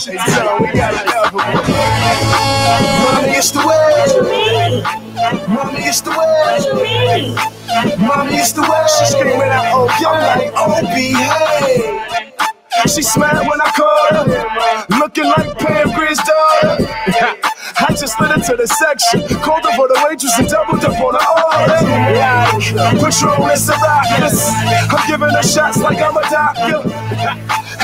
[SPEAKER 20] tight. We got
[SPEAKER 10] Mommy, it's the way. Like, oh, behave. She smiled when I called her, looking like Pam Grier's daughter. I just slid into the section. Called up for the waitress and doubled up on the order. Like, Patron and Syracuse. I'm giving her shots like I'm a doctor.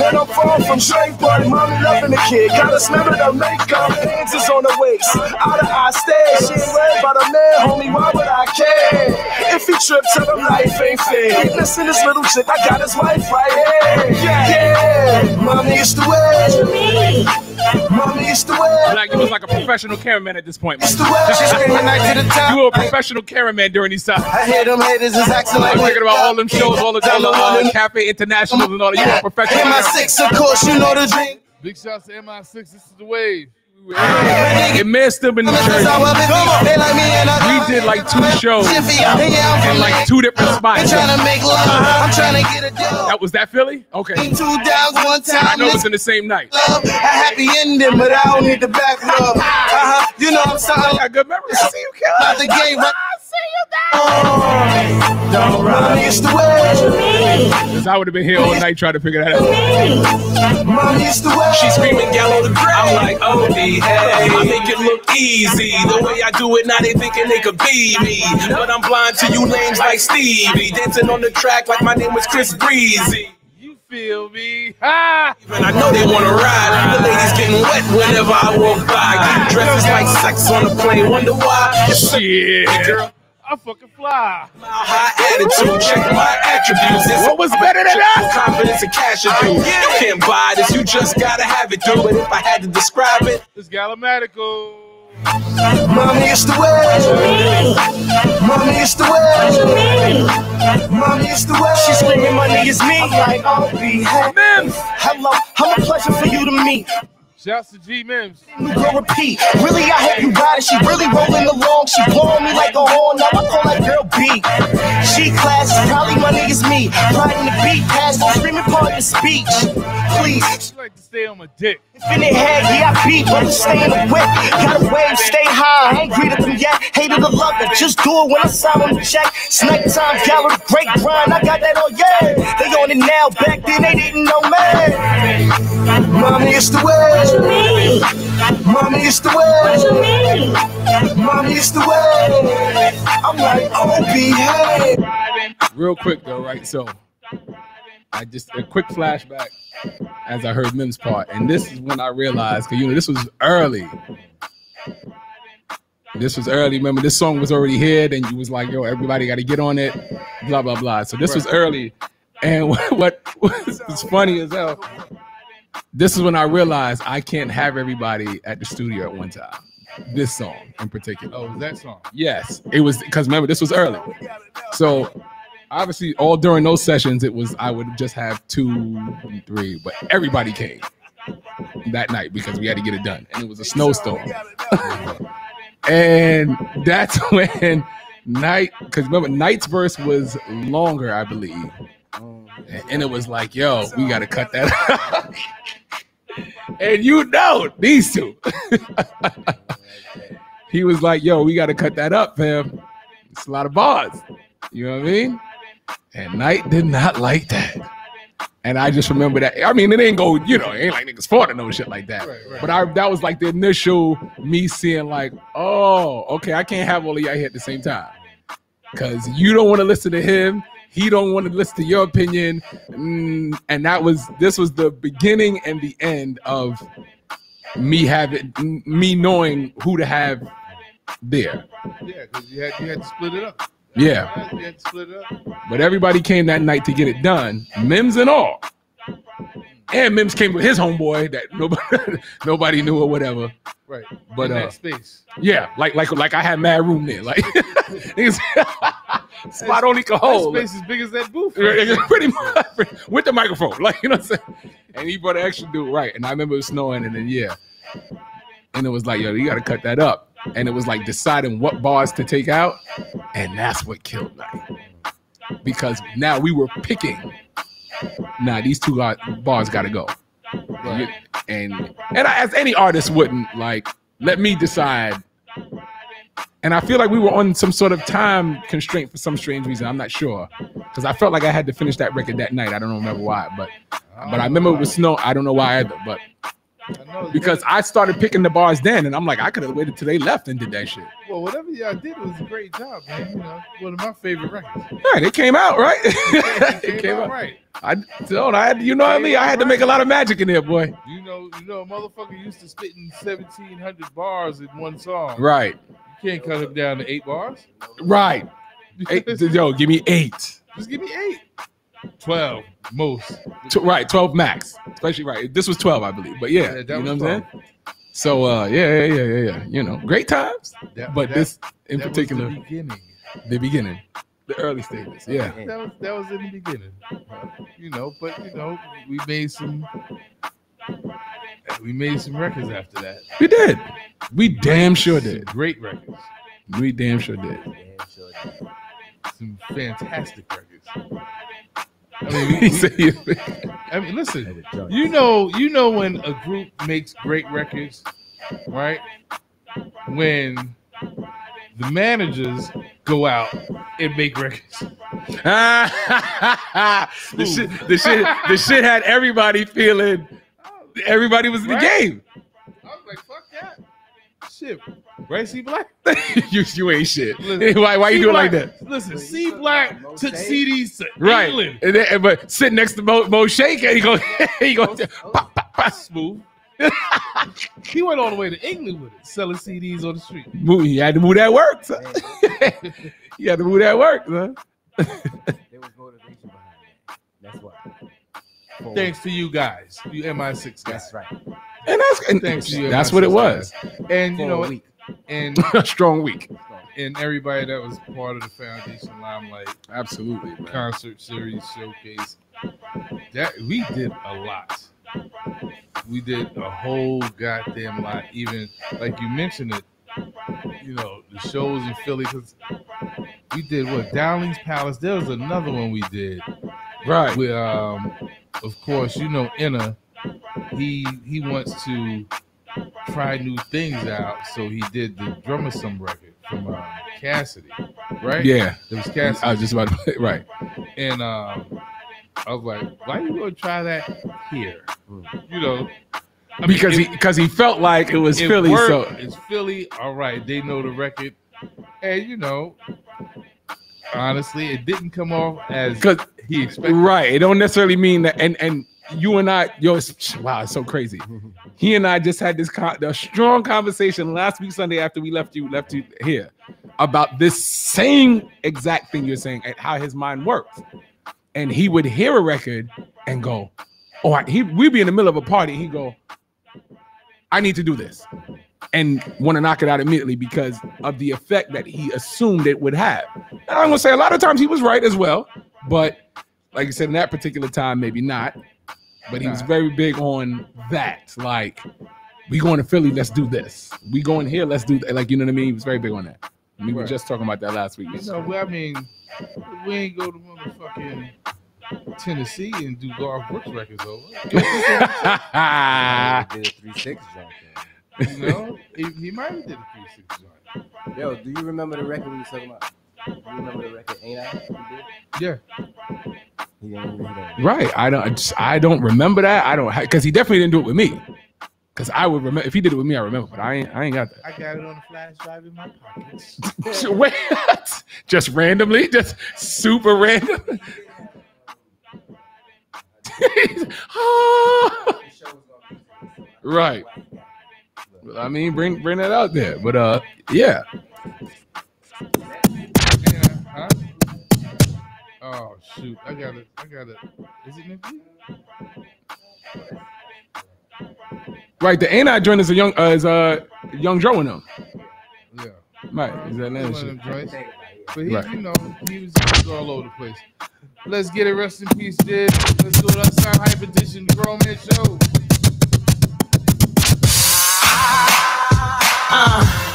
[SPEAKER 10] And I'm far from straight, but mommy loving the kid. Got a smell of the makeup, hands is on the waist. Out of eye stare, she ain't worried about a man, homie. Why would I care? If he trips, tell him life ain't fair. He listen, this little chick, I got his wife right here. Yeah, mommy, it's the way. Mommy, it's the way.
[SPEAKER 3] Like you was like a professional cameraman at this point. Man.
[SPEAKER 10] the way. She screaming right to the top.
[SPEAKER 3] You were a professional cameraman during these times.
[SPEAKER 10] I hear them haters is acting like
[SPEAKER 3] I'm thinking about all them shows, all the
[SPEAKER 10] Tell
[SPEAKER 3] time,
[SPEAKER 10] them
[SPEAKER 3] uh, Cafe International and all that. You were a professional.
[SPEAKER 10] Hit my six, of course, you know the drink.
[SPEAKER 4] Big shouts to MI6. This is the wave.
[SPEAKER 3] It still been in the church. We did like two shows in like two different spots.
[SPEAKER 10] Trying to make love, I'm trying to get a deal.
[SPEAKER 3] That was that Philly? Okay.
[SPEAKER 10] Two downs, one time.
[SPEAKER 3] I know it was in the same night.
[SPEAKER 10] a happy ending, but I don't need the back rub. Uh-huh, you know I'm something like
[SPEAKER 3] good memories. I see you, Killer.
[SPEAKER 10] About the game, right? Oh, don't run, it's the way.
[SPEAKER 3] Because I would have been here all night trying to figure that out.
[SPEAKER 10] Mommy, it's the way.
[SPEAKER 7] She screaming Gallo the Great. I'm like, oh, hey, I make it look easy. The way I do it, now they thinking they could be me. But I'm blind to you names like Stevie. Dancing on the track like my name was Chris Breezy.
[SPEAKER 4] You feel me? Ha!
[SPEAKER 7] And I know they wanna ride. The ladies getting wet whenever I walk by. Getting dresses like sex on the plane. Wonder why?
[SPEAKER 3] Shit.
[SPEAKER 7] girl.
[SPEAKER 4] I fucking fly.
[SPEAKER 7] My High attitude, check my attributes. It's
[SPEAKER 3] What was better than that?
[SPEAKER 7] Confidence and cash you do. You can't buy this, you just gotta have it, dude. But if I had to describe it,
[SPEAKER 4] It's Galamatical.
[SPEAKER 10] Mommy, it's the way. Mommy, it's the way. Mommy, it's the way.
[SPEAKER 8] She screaming, money is me. I'm like, I'll be happy.
[SPEAKER 3] Mims.
[SPEAKER 8] Hello, I'm a pleasure for you to meet.
[SPEAKER 4] Shouts to G Mims.
[SPEAKER 8] Go repeat. Really, I hope you ride it. She really rolling along. She blowing me like a horn. Now I call that girl B. She class, probably my niggas me. Riding the beat, past on screaming part of speech. Please.
[SPEAKER 4] She like to stay on my dick.
[SPEAKER 8] Infinite head, yeah, I beat, but I'm staying the whip. Gotta wave, stay high. I ain't greeted them yet. Hated the love it. Just do it when I sign on the check. It's nighttime, gallery, great grind. I got that on, yeah. They on it now. Back then, they didn't know, man.
[SPEAKER 10] Mommy, it's the way. Mommy, it's the way. Mommy, it's the way. I'm like, oh, behave.
[SPEAKER 3] Real quick though, right? So I just a quick flashback as I heard Mim's part, and this is when I realized, cause you know this was early. This was early. Remember, this song was already here. Then you was like, "Yo, everybody got to get on it." Blah blah blah. So this was early, and what, what was funny as hell. This is when I realized I can't have everybody at the studio at one time. This song in particular.
[SPEAKER 4] Oh, that song.
[SPEAKER 3] Yes, it was because remember this was early, so obviously all during those sessions it was I would just have two, three, but everybody came that night because we had to get it done, and it was a snowstorm, and that's when night because remember Knight's verse was longer, I believe, and it was like, yo, we got to cut that. out. and you know these two. he was like, "Yo, we got to cut that up, fam. It's a lot of bars." You know what I mean? And Knight did not like that. And I just remember that. I mean, it ain't go, you know, it ain't like niggas fought or no shit like that. But I that was like the initial me seeing like, oh, okay, I can't have all of y'all here at the same time. Cause you don't want to listen to him. He don't want to listen to your opinion. Mm, and that was this was the beginning and the end of me having me knowing who to have there.
[SPEAKER 4] Yeah, because you had you had to split it up.
[SPEAKER 3] Yeah.
[SPEAKER 4] You had to split it up.
[SPEAKER 3] But everybody came that night to get it done, Mims and all. And Mims came with his homeboy that nobody nobody knew or whatever.
[SPEAKER 4] Right.
[SPEAKER 3] But uh,
[SPEAKER 4] space.
[SPEAKER 3] yeah, like like like I had mad room there. Like spot only could
[SPEAKER 4] That
[SPEAKER 3] hold.
[SPEAKER 4] space as big as that booth.
[SPEAKER 3] Pretty much with the microphone, like you know what I'm saying. And he brought an extra dude, right? And I remember it was snowing, and then yeah, and it was like, yo, you got to cut that up. And it was like deciding what bars to take out, and that's what killed Knight. Because now we were picking. Nah, these two got, bars got to go. You- And and I, as any artist wouldn't like let me decide. And I feel like we were on some sort of time constraint for some strange reason. I'm not sure because I felt like I had to finish that record that night. I don't remember why, but but I remember it was snow. I don't know why either, but because I started picking the bars then, and I'm like, I could have waited till they left and did that shit.
[SPEAKER 4] Well, whatever y'all did was a great job, man. You know, one of my favorite records.
[SPEAKER 3] Right, it came out right.
[SPEAKER 4] It came, out right.
[SPEAKER 3] I don't. I had, you know what I mean. I had to make a lot of magic in there, boy.
[SPEAKER 4] You know, you know, a motherfucker used to spitting seventeen hundred bars in one song.
[SPEAKER 3] Right,
[SPEAKER 4] You can't cut it down to eight bars.
[SPEAKER 3] right. Eight, yo, give me eight.
[SPEAKER 4] Just give me eight. Twelve most.
[SPEAKER 3] Tw- right, twelve max. Especially right. This was twelve, I believe. But yeah,
[SPEAKER 4] Yeah,
[SPEAKER 3] you know what I'm saying. So uh, yeah, yeah, yeah, yeah, yeah. You know, great times.
[SPEAKER 4] That-
[SPEAKER 3] but
[SPEAKER 4] that-
[SPEAKER 3] this in particular,
[SPEAKER 4] the beginning.
[SPEAKER 3] the beginning, the early stages. Yeah.
[SPEAKER 4] That was that was in the beginning. You know, but you know, we made some we made some records after that.
[SPEAKER 3] We did. We damn sure did.
[SPEAKER 4] Great records.
[SPEAKER 3] We damn sure did.
[SPEAKER 4] Some fantastic records. I mean, we- I mean, listen. You know, you know when a group makes great records, right? When the managers go out and make records.
[SPEAKER 3] the shit, the shit, the shit had everybody feeling. Everybody was in the
[SPEAKER 4] Right?
[SPEAKER 3] game.
[SPEAKER 4] I was like, fuck that. Shit. Right, C Black?
[SPEAKER 3] you, you ain't shit.
[SPEAKER 4] Listen,
[SPEAKER 3] why, why you
[SPEAKER 4] C
[SPEAKER 3] do it like that?
[SPEAKER 4] Listen, C Black took CDs to
[SPEAKER 3] Right.
[SPEAKER 4] England.
[SPEAKER 3] And then, and- but sitting next to Mo, Mo Shake, and he go, he go, oh. pop, pop, pop.
[SPEAKER 4] Smooth. he went all the way to England with it, selling CDs on the street.
[SPEAKER 3] Move, he had to move that work. son. he had to move that work, man.
[SPEAKER 5] There was motivation behind that. That's why.
[SPEAKER 4] Thanks to you guys, you MI6 guys.
[SPEAKER 5] That's right.
[SPEAKER 3] And that's and
[SPEAKER 4] Thanks to you,
[SPEAKER 3] that's what it was.
[SPEAKER 4] And you know what?
[SPEAKER 5] week.
[SPEAKER 4] And
[SPEAKER 3] a strong week.
[SPEAKER 4] and everybody that was part of the Foundation Limelight
[SPEAKER 3] Absolutely, man.
[SPEAKER 4] concert series showcase. That we did a lot. We did a whole goddamn lot. Even like you mentioned it, you know, the shows in Philly because we did what Dowling's Palace. There was another one we did.
[SPEAKER 3] Right.
[SPEAKER 4] With um, of course, you know, Inna. He he wants to try new things out, so he did the drummer some record from uh, Cassidy, right?
[SPEAKER 3] Yeah.
[SPEAKER 4] it was Cassidy.
[SPEAKER 3] I was just about to right.
[SPEAKER 4] And um, I was like, why are you gonna try that here? You know, I mean,
[SPEAKER 3] Because
[SPEAKER 4] it-
[SPEAKER 3] he because he felt like it was
[SPEAKER 4] it
[SPEAKER 3] Philly,
[SPEAKER 4] worked.
[SPEAKER 3] so
[SPEAKER 4] it's Philly. All right, they know the record, and you know, honestly, it didn't come off as
[SPEAKER 3] because
[SPEAKER 4] he expected.
[SPEAKER 3] right. It don't necessarily mean that. And and you and I, yo, it's, wow, it's so crazy. He and I just had this con- a strong conversation last week Sunday after we left you left you here about this same exact thing you're saying and how his mind works. And he would hear a record and go, "Oh, he we'd be in the middle of a party. He go, I need to do this." And want to knock it out immediately because of the effect that he assumed it would have. And I'm gonna say a lot of times he was right as well, but like you said, in that particular time, maybe not. But he was very big on that. Like, we going to Philly, let's do this. We going here, let's do that. Like, you know what I mean? He was very big on that. We were just talking about that last week.
[SPEAKER 4] You know, well, I mean, we ain't go to motherfucking Tennessee and do Garth Brooks records over.
[SPEAKER 5] Did a three six joint.
[SPEAKER 4] You know, he, he might have did a three six joint.
[SPEAKER 5] Yo, do you remember the record we was talking about? Do you remember the record? Ain't I? Did.
[SPEAKER 4] Yeah.
[SPEAKER 5] He didn't. He didn't.
[SPEAKER 3] Right. I don't. I, just, I don't remember that. I don't because he definitely didn't do it with me. Because I would remember if he did it with me, I remember. But I ain't. I ain't got that.
[SPEAKER 4] I got it on a flash drive in my pockets.
[SPEAKER 3] Wait, just randomly, just super random. right. Well, I mean, bring bring that out there. But uh, yeah.
[SPEAKER 4] Oh shoot! I got it. I got it. Is it Nikki?
[SPEAKER 3] Right. The ain't I joint is a young uh, is uh young Joe in them.
[SPEAKER 4] Yeah.
[SPEAKER 3] Right. Is that
[SPEAKER 4] One
[SPEAKER 3] name?
[SPEAKER 4] of them. But he,
[SPEAKER 3] Right.
[SPEAKER 4] you know, he was, he was all over the place. Let's get it. Rest in peace, Did. Let's go to outside hypertension, the grown man show.
[SPEAKER 9] Uh,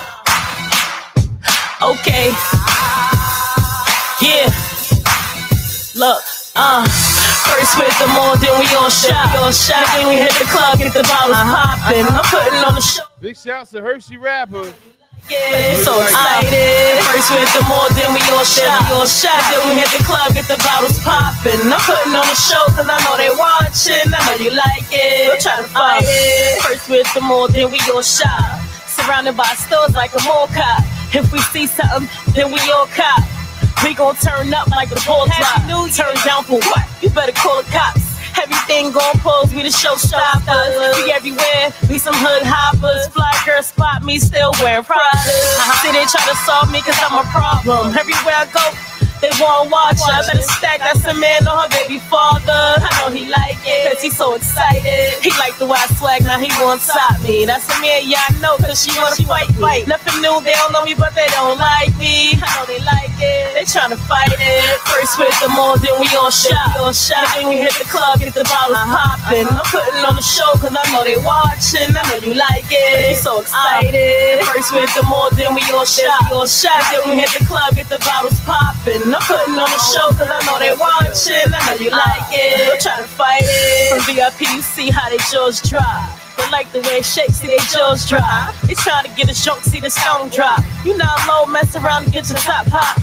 [SPEAKER 9] okay. Yeah. Look, uh. First with the more, then we on shop. We on shop, then we hit the club, get the bottles poppin'. I'm putting on the show.
[SPEAKER 4] Big shouts to Hershey Rapper.
[SPEAKER 9] it. So excited. First with the more, then we all shot. We all shot. Then we hit the club, get the bottles popping. I'm putting on the show cause I know they watching. I know you like it. I'm trying to fight it. First with the more, then we all shot. Surrounded by stores like a mall cop. If we see something, then we all cop. We gon' turn up like the ball drop. Turn down for what? You better call the cops. Everything gon' pose, we the showstoppers. We everywhere, we some hood hoppers. Fly girl spot me, still wearing Prada. See they try to solve me cause I'm a problem. Everywhere I go, they won't watch her. Better stack that cement on her baby father. I know he like it, cause he's so excited. He like the way I swag, now he won't stop me. That's the man, yeah, I know, cause she wanna fight, fight. Nothing new, they don't know me, but they don't like me. I know they like it, they tryna fight it. First with the more, then we all shot. All shot, then we hit the club, get the bottle hopping. I'm putting on the show, cause I know they watching. I know you like it, so excited. First with the more, then we all shot. All shot, then we hit the club, get the bottles popping. I'm putting on the show cause I know they watching. I know you like it. I'm trying to fight it. From VIP, you see how they jaws drop. They like the way it shakes, see they jaws drop. They trying to get a joke, see the stone drop. You not low, mess around and get your top pop.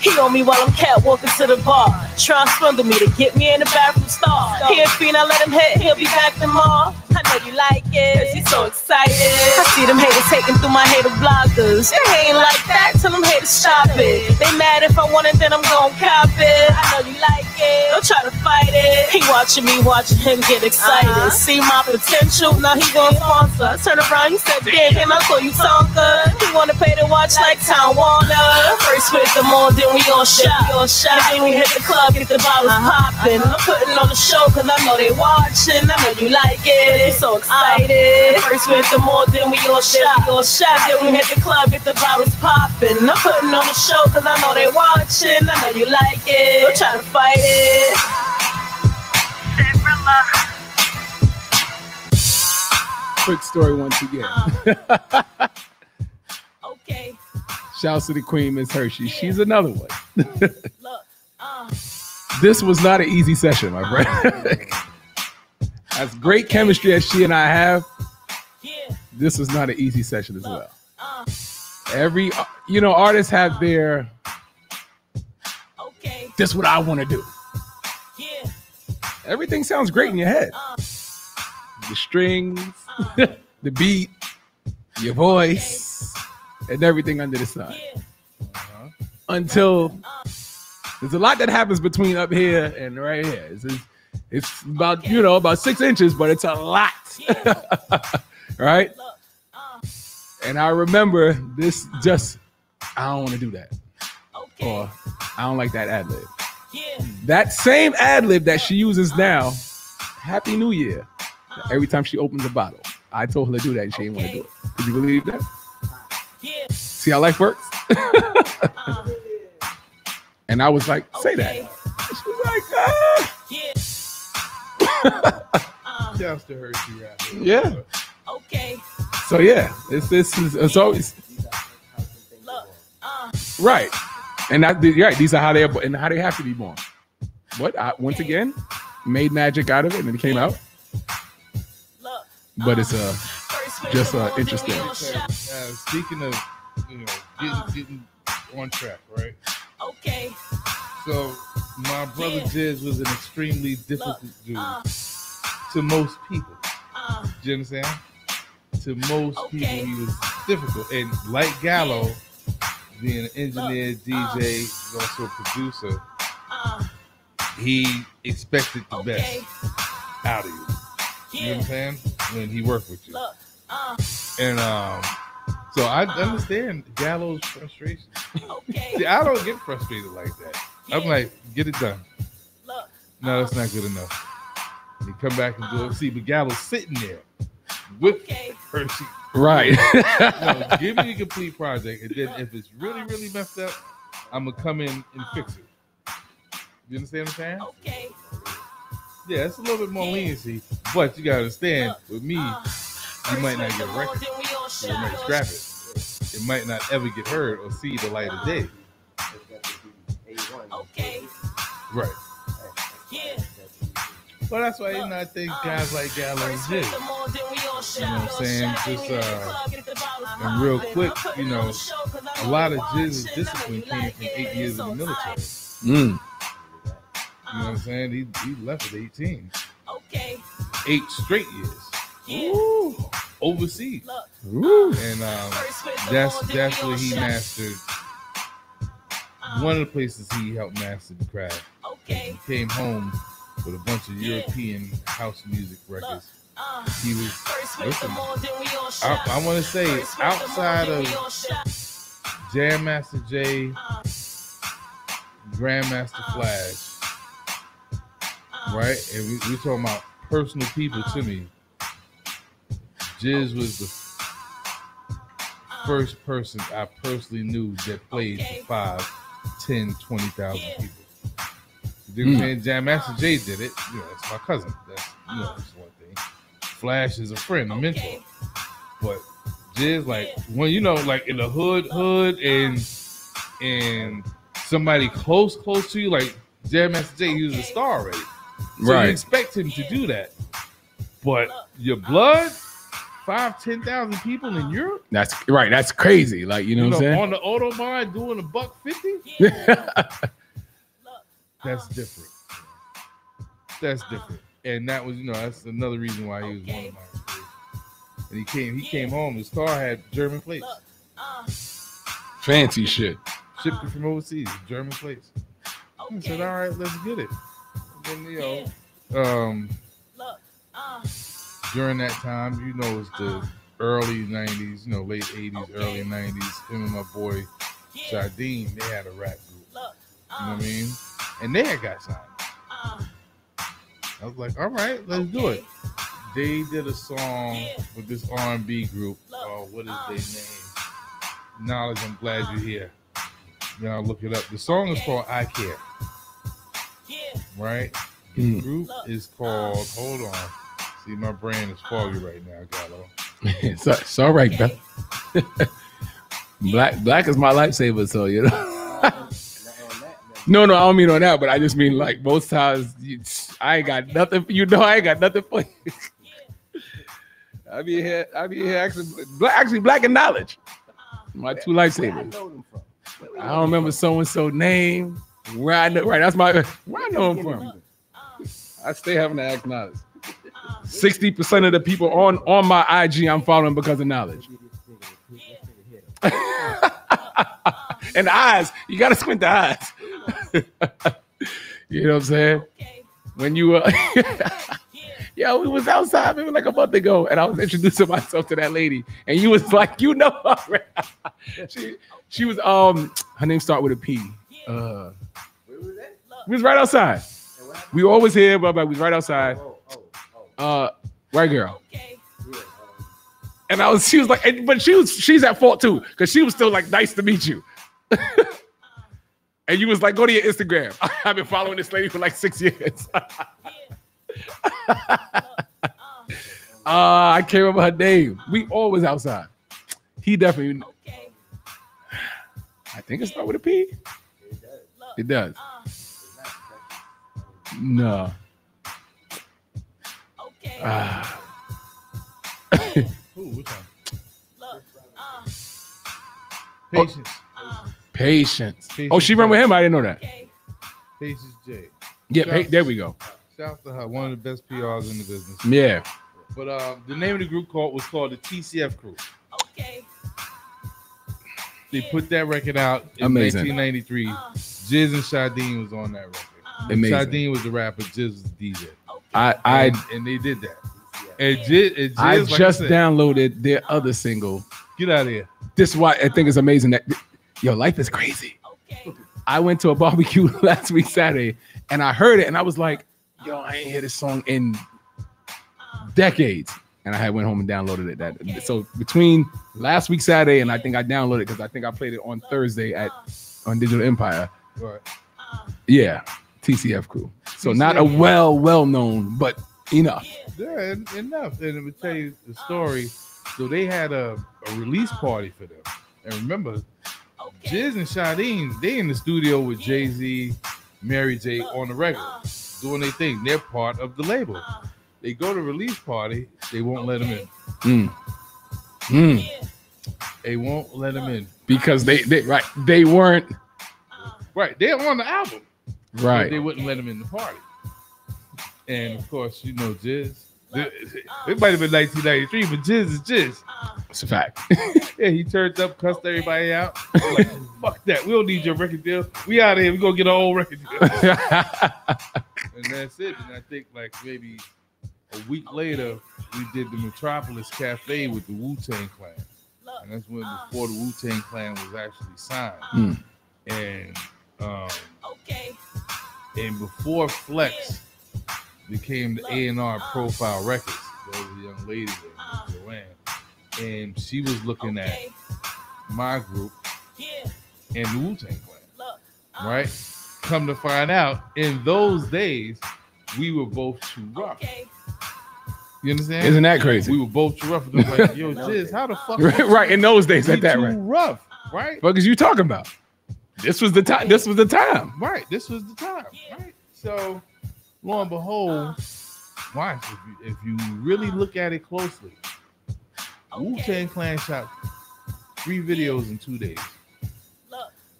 [SPEAKER 9] He on me while I'm catwalking to the bar. Trying to swindle me to get me in the bathroom stall. He a fiend, I let him hit, he'll be back tomorrow. I know you like it, cause he's so excited. I see them haters taking through my hater bloggers. They ain't like that, tell them haters stop it. They mad if I want it, then I'm gon' cop it. I know you like it, don't try to fight it. He watching me, watching him get excited. Uh-huh. See my potential, now he gon' sponsor. I turn around, he said, damn, can I call you Tonka? He wanna pay to watch like Town Warner. First with the more, then we all shot. We all shot, then we hit the club, get the bottles uh-huh. popping. Uh-huh. I'm putting on the show, cause I know they watching. I know you like it, so excited. First with the more, then we all shot. We all shot, then we hit the club, get the bottles popping. I'm putting on the show, cause I know they watching. I know you like it, I'm trying to fight it.
[SPEAKER 3] Quick story once again. Um.
[SPEAKER 9] okay.
[SPEAKER 3] Shouts to the Queen, Miss Hershey. She's another one. Um, this was not an easy session, my friend. Uh-huh. as great chemistry as she and I have, this was not an easy session as well. Uh, Every, you know, artists have uh, their, Okay. this what I want to do. Everything sounds great in your head. Uh, the strings, uh-huh. the beat, your voice, and everything under the sun. Uh-huh. Until there's a lot that happens between up here and right here. It's, it's, it's about, you know, about six inches, but it's a lot. right? And I remember this just, I don't want to do that. Or I don't like that ad lib. That same ad lib that she uses now, Happy New Year. Every time she opens a bottle, I told her to do that and she didn't want to do it. Could you believe that? See how life works? and I was like, say that. She was like, ah.
[SPEAKER 4] Shouts to Hershey rap.
[SPEAKER 3] Yeah.
[SPEAKER 9] Okay.
[SPEAKER 3] So yeah, it's this is it's always right, and that right. These are how they are, and how they have to be born. What I, once again made magic out of it, and it came out. But it's uh just uh interesting.
[SPEAKER 4] Uh, speaking of, you know, getting getting on track, right?
[SPEAKER 9] Okay.
[SPEAKER 4] So my brother Jiz was an extremely difficult dude to most people. Do you understand? To most people, he was difficult. And like Gallo, being an engineer, DJ, he's also a producer, he expected the best out of you. You know what I'm saying? When he worked with you. And um, so I understand Gallo's frustration. See, I don't get frustrated like that. I'm like, get it done. No, that's not good enough. You come back and do it. See, but Gallo's sitting there with Hershey.
[SPEAKER 3] Right.
[SPEAKER 4] no, give me a complete project, and then if it's really, really messed up, I'm gonna come in and fix it. You understand what I'm saying?
[SPEAKER 9] Okay.
[SPEAKER 4] Yeah, it's a little bit more leniency, but you gotta understand, with me, you might not get a record. So you might scrap it. It might not ever get heard or see the light of day.
[SPEAKER 9] Okay.
[SPEAKER 4] Right. Yeah. Well, that's why you know, I think guys like Gallo and Jay, you know what I'm saying? Just uh, And real quick, you know, a lot of Jiz's discipline came from eight years in the military.
[SPEAKER 3] Mm.
[SPEAKER 4] You know what I'm saying? He, he left at 18. Eight straight years. Overseas. And um, that's that's where he mastered. One of the places he helped master the craft. He came home with a bunch of European house music records. He was listen, I, I want to say outside of Jam Master Jay, Grandmaster Flash, right? And we, we're talking about personal people to me. Jiz was the first person I personally knew that played for five, 10, 20,000 people. You know what I'm saying? Jam Master Jay did it. You know, that's my cousin. That's you know, that's one thing. Flash is a friend, a mentor. But Jiz, like when you know, like in the hood, hood, and and somebody close, close to you, like Jam Master Jay, he was a star already. So
[SPEAKER 3] Right.
[SPEAKER 4] you expect him to do that. But your blood, five, ten thousand people in Europe,
[SPEAKER 3] That's right. That's crazy. Like you know, what I'm saying?
[SPEAKER 4] on the autobahn doing a buck fifty. That's different. That's different. And that was, you know, that's another reason why he was one of my. And he came, he came home. His car had German plates,
[SPEAKER 3] Fancy shit.
[SPEAKER 4] shipped it from overseas, German plates. I said, "All right, let's get it." Then you know, um, during that time, you know, it's the early '90s, you know, late '80s, early '90s. Him and my boy Shadeen, they had a rap group. You know what I mean? And they had got signed. I was like, all right, let's do it. They did a song with this R&B group. Oh, what is their name? Knowledge. I'm glad you're here. I'll look it up. The song is called "I Care." Right. The
[SPEAKER 3] Mm.
[SPEAKER 4] group is called. Hold on. See, my brain is foggy right now, Gallo.
[SPEAKER 3] it's, it's all right, bro. black black is my lifesaver, so you know. no, no, I don't mean on that, but I just mean like most times you, I ain't got nothing. For, You know, I ain't got nothing for you. I be here. I be here. Actually, black, actually, black and knowledge. My two lifesavers. I don't remember so and so name. Where I know, right? That's my where I know him from. I stay having to ask knowledge. Sixty percent of the people on on my IG I'm following because of knowledge. and the eyes, you gotta squint the eyes. you know what I'm saying? When you uh yeah, we was outside maybe like a month ago, and I was introducing myself to that lady, and you was like, you know, her. she she was um her name start with a P. Uh, we was right outside. We were always here, but we was right outside. Uh, white girl. And I was, she was like, and- but she was, she's at fault too, because she was still like, nice to meet you. and you was like, go to your Instagram. I've been following this lady for like six years. uh, I can't remember her name. We always outside. He definitely. I think it starts with a P. It does. No. Okay. Ah.
[SPEAKER 4] Ooh, which one? Patience.
[SPEAKER 3] Patience.
[SPEAKER 4] Patience
[SPEAKER 3] Oh, she ran with him. I didn't know that.
[SPEAKER 4] Patience J.
[SPEAKER 3] Yeah,
[SPEAKER 4] Shout-
[SPEAKER 3] pa- there we go.
[SPEAKER 4] Shout out to her, one of the best PRs in the business.
[SPEAKER 3] Yeah.
[SPEAKER 4] But uh, the name of the group called was called the TCF Crew. Okay. They put that record out in
[SPEAKER 3] Amazing.
[SPEAKER 4] 1993. Jiz and Shadeen was on that record.
[SPEAKER 3] Amazing.
[SPEAKER 4] Shadeen was the rapper, Jiz was the DJ.
[SPEAKER 3] I I
[SPEAKER 4] and, and they did that. And Jiz, and Jiz
[SPEAKER 3] I
[SPEAKER 4] like
[SPEAKER 3] just
[SPEAKER 4] said,
[SPEAKER 3] downloaded their other single.
[SPEAKER 4] Get out of here.
[SPEAKER 3] This is why I think it's amazing that yo life is crazy. I went to a barbecue last week Saturday and I heard it and I was like, yo, I ain't hear this song in um, decades. And I had went home and downloaded it. That so between last week Saturday and I think I downloaded it because I think I played it on Thursday at uh, on Digital Empire.
[SPEAKER 4] Right.
[SPEAKER 3] Um, yeah, TCF crew. So not a well well known, but enough.
[SPEAKER 4] Yeah, en- enough. And let me tell you the story. So they had a, a release party for them. And remember, Jiz and Shadeen, they in the studio with Jay Z, Mary J on the regular, doing their thing. They're part of the label. They go to release party, they won't let them in.
[SPEAKER 3] Mm. Mm.
[SPEAKER 4] They won't let them in.
[SPEAKER 3] because they, they right they weren't
[SPEAKER 4] Right, they're on the album. But
[SPEAKER 3] right.
[SPEAKER 4] they wouldn't let him in the party. And of course, you know, Jizz. It might have been 1993, but Jizz is Jizz.
[SPEAKER 3] It's a fact.
[SPEAKER 4] Yeah, he turned up, cussed everybody out. Like, fuck that. We don't need your record deal. We out of here. We gonna get our own record deal. and that's it. And I think like maybe a week later, we did the Metropolis Cafe with the Wu Tang Clan. And that's when before the Wu Tang Clan was actually signed.
[SPEAKER 3] Mm.
[SPEAKER 4] And um and before Flex became the A and R Profile Records, there was a young lady there, Joanne, and she was looking at my group and the Wu Tang Clan. Right? Come to find out, in those days, we were both too rough. You understand?
[SPEAKER 3] Isn't that crazy?
[SPEAKER 4] We were both too rough. Like, yo, Jizz, how the fuck?
[SPEAKER 3] right, right in those days at that
[SPEAKER 4] too
[SPEAKER 3] right.
[SPEAKER 4] rough, right?
[SPEAKER 3] What is you talking about? This was the time. This was the time.
[SPEAKER 4] Right. This was the time. Right. So, lo and behold, watch if you, if you really look at it closely, Wu Tang Clan shot three videos in two days.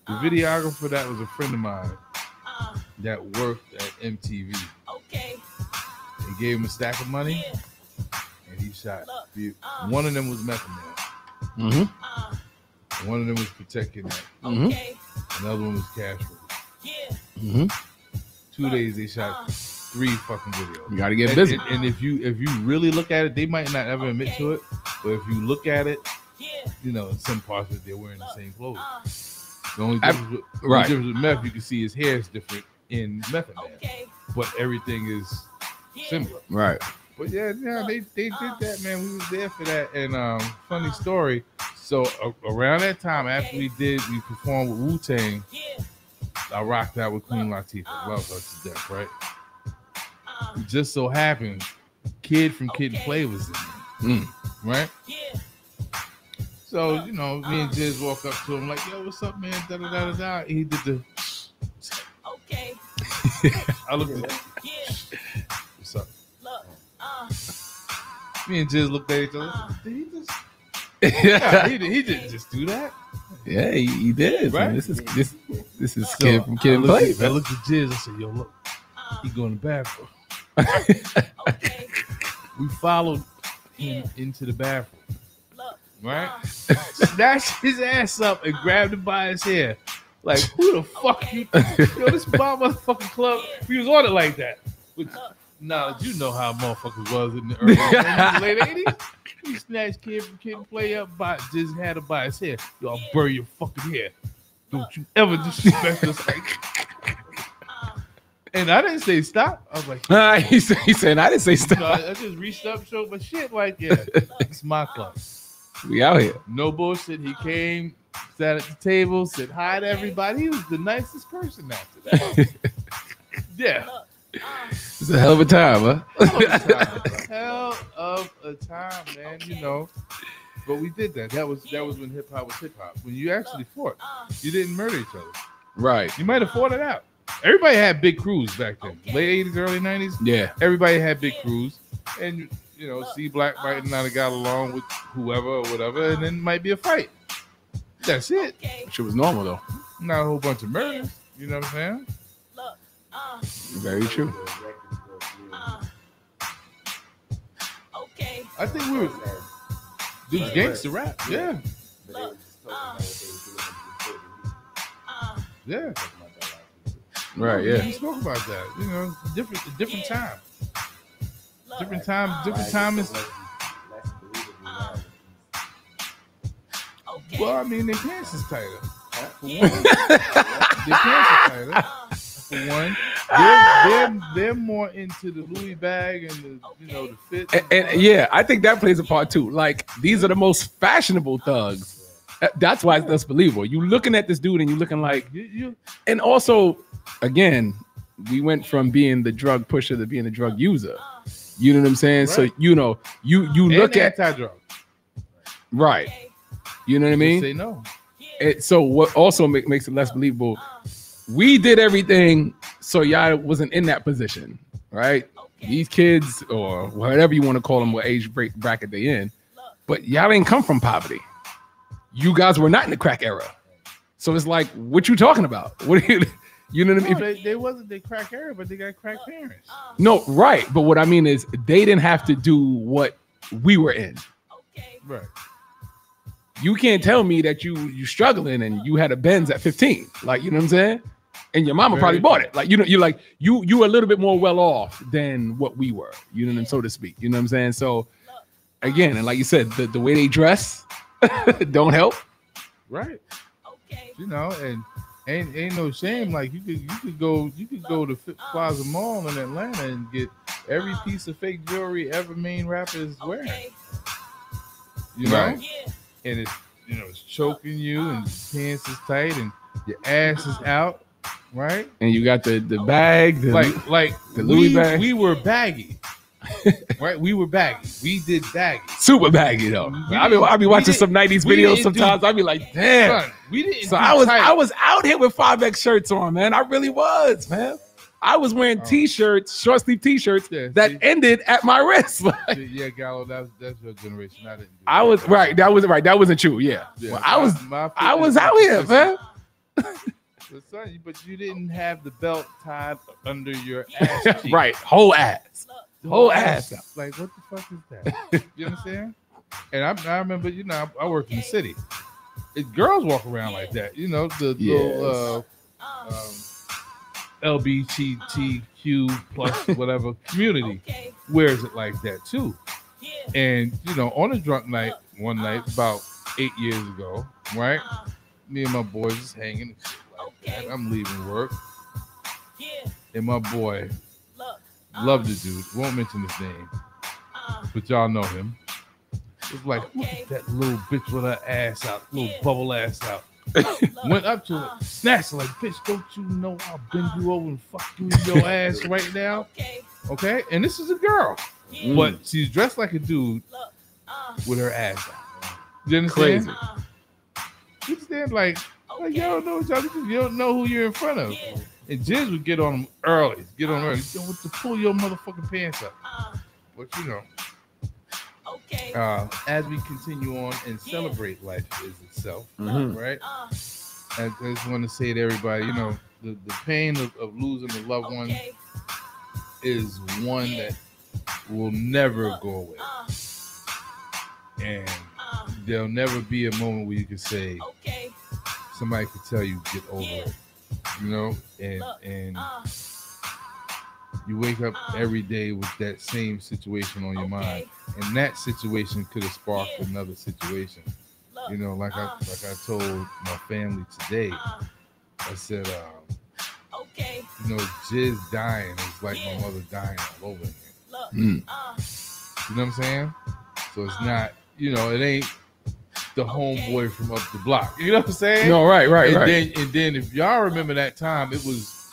[SPEAKER 4] The videographer that was a friend of mine that worked at MTV. Okay. They gave him a stack of money, and he shot. One of them was Method Man.
[SPEAKER 3] Mm-hmm.
[SPEAKER 4] One of them was Protect Ya Neck.
[SPEAKER 3] Mm-hmm.
[SPEAKER 4] Another one was Cash Rules.
[SPEAKER 3] Mm-hmm.
[SPEAKER 4] Two days they shot three fucking videos.
[SPEAKER 3] You gotta get
[SPEAKER 4] And-
[SPEAKER 3] busy.
[SPEAKER 4] And, and if you if you really look at it, they might not ever admit to it, but if you look at it, you know, in some parts of it, they're wearing the same clothes. The only
[SPEAKER 3] I-
[SPEAKER 4] difference, with, the
[SPEAKER 3] right.
[SPEAKER 4] difference with Meth, you can see his hair is different in Method Man, but everything is similar.
[SPEAKER 3] Right.
[SPEAKER 4] But yeah, yeah, they, they did that, man. We was there for that. And um, funny story. So a- around that time, after we did, we performed with Wu Tang. I rocked out with Queen Latifah. Love her to death, right? It just so happened, Kid from Kid and Play was in there,
[SPEAKER 3] Mm.
[SPEAKER 4] right? So you know, me and Jizz walk up to him like, "Yo, what's up, man?" Da da da da da. He did the. Okay. I looked at. Me and Jizz looked at each other. Uh-huh. Did he just? Yeah, he, did, he didn't just do that.
[SPEAKER 3] Yeah, he, he did.
[SPEAKER 4] Right?
[SPEAKER 3] man. This is this this is
[SPEAKER 4] So,
[SPEAKER 3] kid from Kid
[SPEAKER 4] I
[SPEAKER 3] and
[SPEAKER 4] looked
[SPEAKER 3] Play.
[SPEAKER 4] at- I looked at Jizz. I said, "Yo, look, uh-huh. he going to the bathroom." we followed him into the bathroom. Look, Right? Uh-huh. Snatched his ass up and grabbed him by his hair. Like, who the fuck you? Yo, this my motherfucking club. We was on it like that. Which, now you know how motherfuckers was in the early 90s, late 80s. He snatched kid from kid and play up by just had him by his hair. Yo, I'll bury your fucking hair. Don't you ever disrespect us like And I didn't say stop. I was like,
[SPEAKER 3] Ah, he said, he said, I didn't say stop.
[SPEAKER 4] I I just reached up, showed my shit. Like, yeah, it's my club.
[SPEAKER 3] We out here.
[SPEAKER 4] No bullshit. He came, sat at the table, said hi to everybody. He was the nicest person after that. yeah.
[SPEAKER 3] It's a hell of a time, huh?
[SPEAKER 4] Hell of a time, man. You know. But we did that. That was that was when hip hop was hip hop. When you actually fought, you didn't murder each other.
[SPEAKER 3] Right.
[SPEAKER 4] You might have fought it out. Everybody had big crews back then. Late 80s, early 90s.
[SPEAKER 3] Yeah.
[SPEAKER 4] Everybody had big crews. And you know, see Black might not have got along with whoever or whatever, and then might be a fight. That's it.
[SPEAKER 3] Which was normal though.
[SPEAKER 4] Not a whole bunch of murders. You know what I'm saying?
[SPEAKER 3] Very true. Uh, okay.
[SPEAKER 4] I think we were dude gangster rap. Yeah. Yeah. Uh, uh.
[SPEAKER 3] Right, Yeah.
[SPEAKER 4] We
[SPEAKER 3] yeah.
[SPEAKER 4] spoke about that. You know, different different time. Different time, different time is well, I mean, their pants is tighter. For one, their pants are tighter. For one, they're, they're they're more into the Louis bag and the you know the fit.
[SPEAKER 3] And, and yeah, I think that plays a part too. Like these are the most fashionable thugs. That's why it's less believable. You looking at this dude and you looking like,
[SPEAKER 4] You, you,
[SPEAKER 3] and also, again, we went from being the drug pusher to being the drug user. You know what I'm saying? So you know, you you
[SPEAKER 4] and
[SPEAKER 3] look at
[SPEAKER 4] anti-drug.
[SPEAKER 3] right. You know what I mean?
[SPEAKER 4] Say no.
[SPEAKER 3] It, so what also make, makes it less believable? We did everything so y'all wasn't in that position, right? These kids or whatever you want to call them, what age break bracket they in, but y'all didn't come from poverty. you guys were not in the crack era. So it's like, what you talking about? What are you, you know what I mean?
[SPEAKER 4] they, they wasn't the crack era, but they got crack parents.
[SPEAKER 3] Um, no, right. But what I mean is, they didn't have to do what we were in. Okay.
[SPEAKER 4] Right.
[SPEAKER 3] You can't tell me that you you struggling and you had a Benz at 15. Like, you know what I'm saying? And your mama probably bought it. Like, you know, you're like, you you were a little bit more well off than what we were, you know what I'm so to speak. You know what I'm saying? So again, and like you said, the, the way they dress don't help.
[SPEAKER 4] Right. Okay. You know, and ain't ain't no shame. Like you could you could go you could go to Fit Plaza Mall in Atlanta and get every uh-huh. piece of fake jewelry ever main rapper is wearing. You know,
[SPEAKER 3] Right.
[SPEAKER 4] and it's you know it's choking you and your pants is tight and your ass is out, right?
[SPEAKER 3] And you got the the bag, the
[SPEAKER 4] like like
[SPEAKER 3] the Louis
[SPEAKER 4] we,
[SPEAKER 3] bag.
[SPEAKER 4] we were baggy, right? We were baggy. We did baggy.
[SPEAKER 3] super baggy though. I be I be watching some 90s videos
[SPEAKER 4] didn't do-
[SPEAKER 3] sometimes. I be like, damn.
[SPEAKER 4] Son, we didn't.
[SPEAKER 3] So I was
[SPEAKER 4] tight.
[SPEAKER 3] I was out here with 5X shirts on, man. I really was, man. I was wearing oh. t-shirts, short sleeve t-shirts that ended at my wrist. Like,
[SPEAKER 4] yeah, Gallo. That's that's your generation. I didn't.
[SPEAKER 3] I was right. That was right. That wasn't true. Yeah.
[SPEAKER 4] Yeah,
[SPEAKER 3] Well, I was I was out here, man.
[SPEAKER 4] But, son, but you didn't have the belt tied under your ass.
[SPEAKER 3] right. Whole ass. Whole ass. out.
[SPEAKER 4] Like, what the fuck is that? You understand? And I, I remember, you know, I, I worked in the city. It, girls walk around like that, you know, the little uh, um, LBGTQ plus whatever community wears it like that too. And you know, on a drunk night, one night about eight years ago, right? Me and my boys just hanging and shit. I'm leaving work, and my boy, love the dude. Won't mention his name, but y'all know him. It's like, look at that little bitch with her ass out, little bubble ass out. Went up to her, snatched like, bitch, don't you know I'll bend you over and fuck you in your ass right now? Okay, and this is a girl,
[SPEAKER 3] Mm.
[SPEAKER 4] but she's dressed like a dude with her ass out. You understand?
[SPEAKER 3] Crazy.
[SPEAKER 4] You understand? Like, like y'all don't know what y'all you don't know who you're in front of. And Jizz would get on them early, get on early, Yo, what to pull your motherfucking pants up. Uh. But you know, uh, as we continue on and celebrate life is itself,
[SPEAKER 3] Mhm.
[SPEAKER 4] right? Uh. I I just want to say to everybody, you know, the, the pain of, of losing a loved one is one that will never uh. go away. And there'll never be a moment where you can say somebody could tell you get over it. You know, and and you wake up every day with that same situation on your mind. And that situation could have sparked another situation. You know, like I like I told my family today, I said, um, you know, Jizz dying is like my mother dying all over again.
[SPEAKER 3] Mm.
[SPEAKER 4] You know what I'm saying? So it's not, you know, it ain't the homeboy from up the block. You know what I'm saying?
[SPEAKER 3] No, right, right,
[SPEAKER 4] and
[SPEAKER 3] right.
[SPEAKER 4] Then, and then if y'all remember that time, it was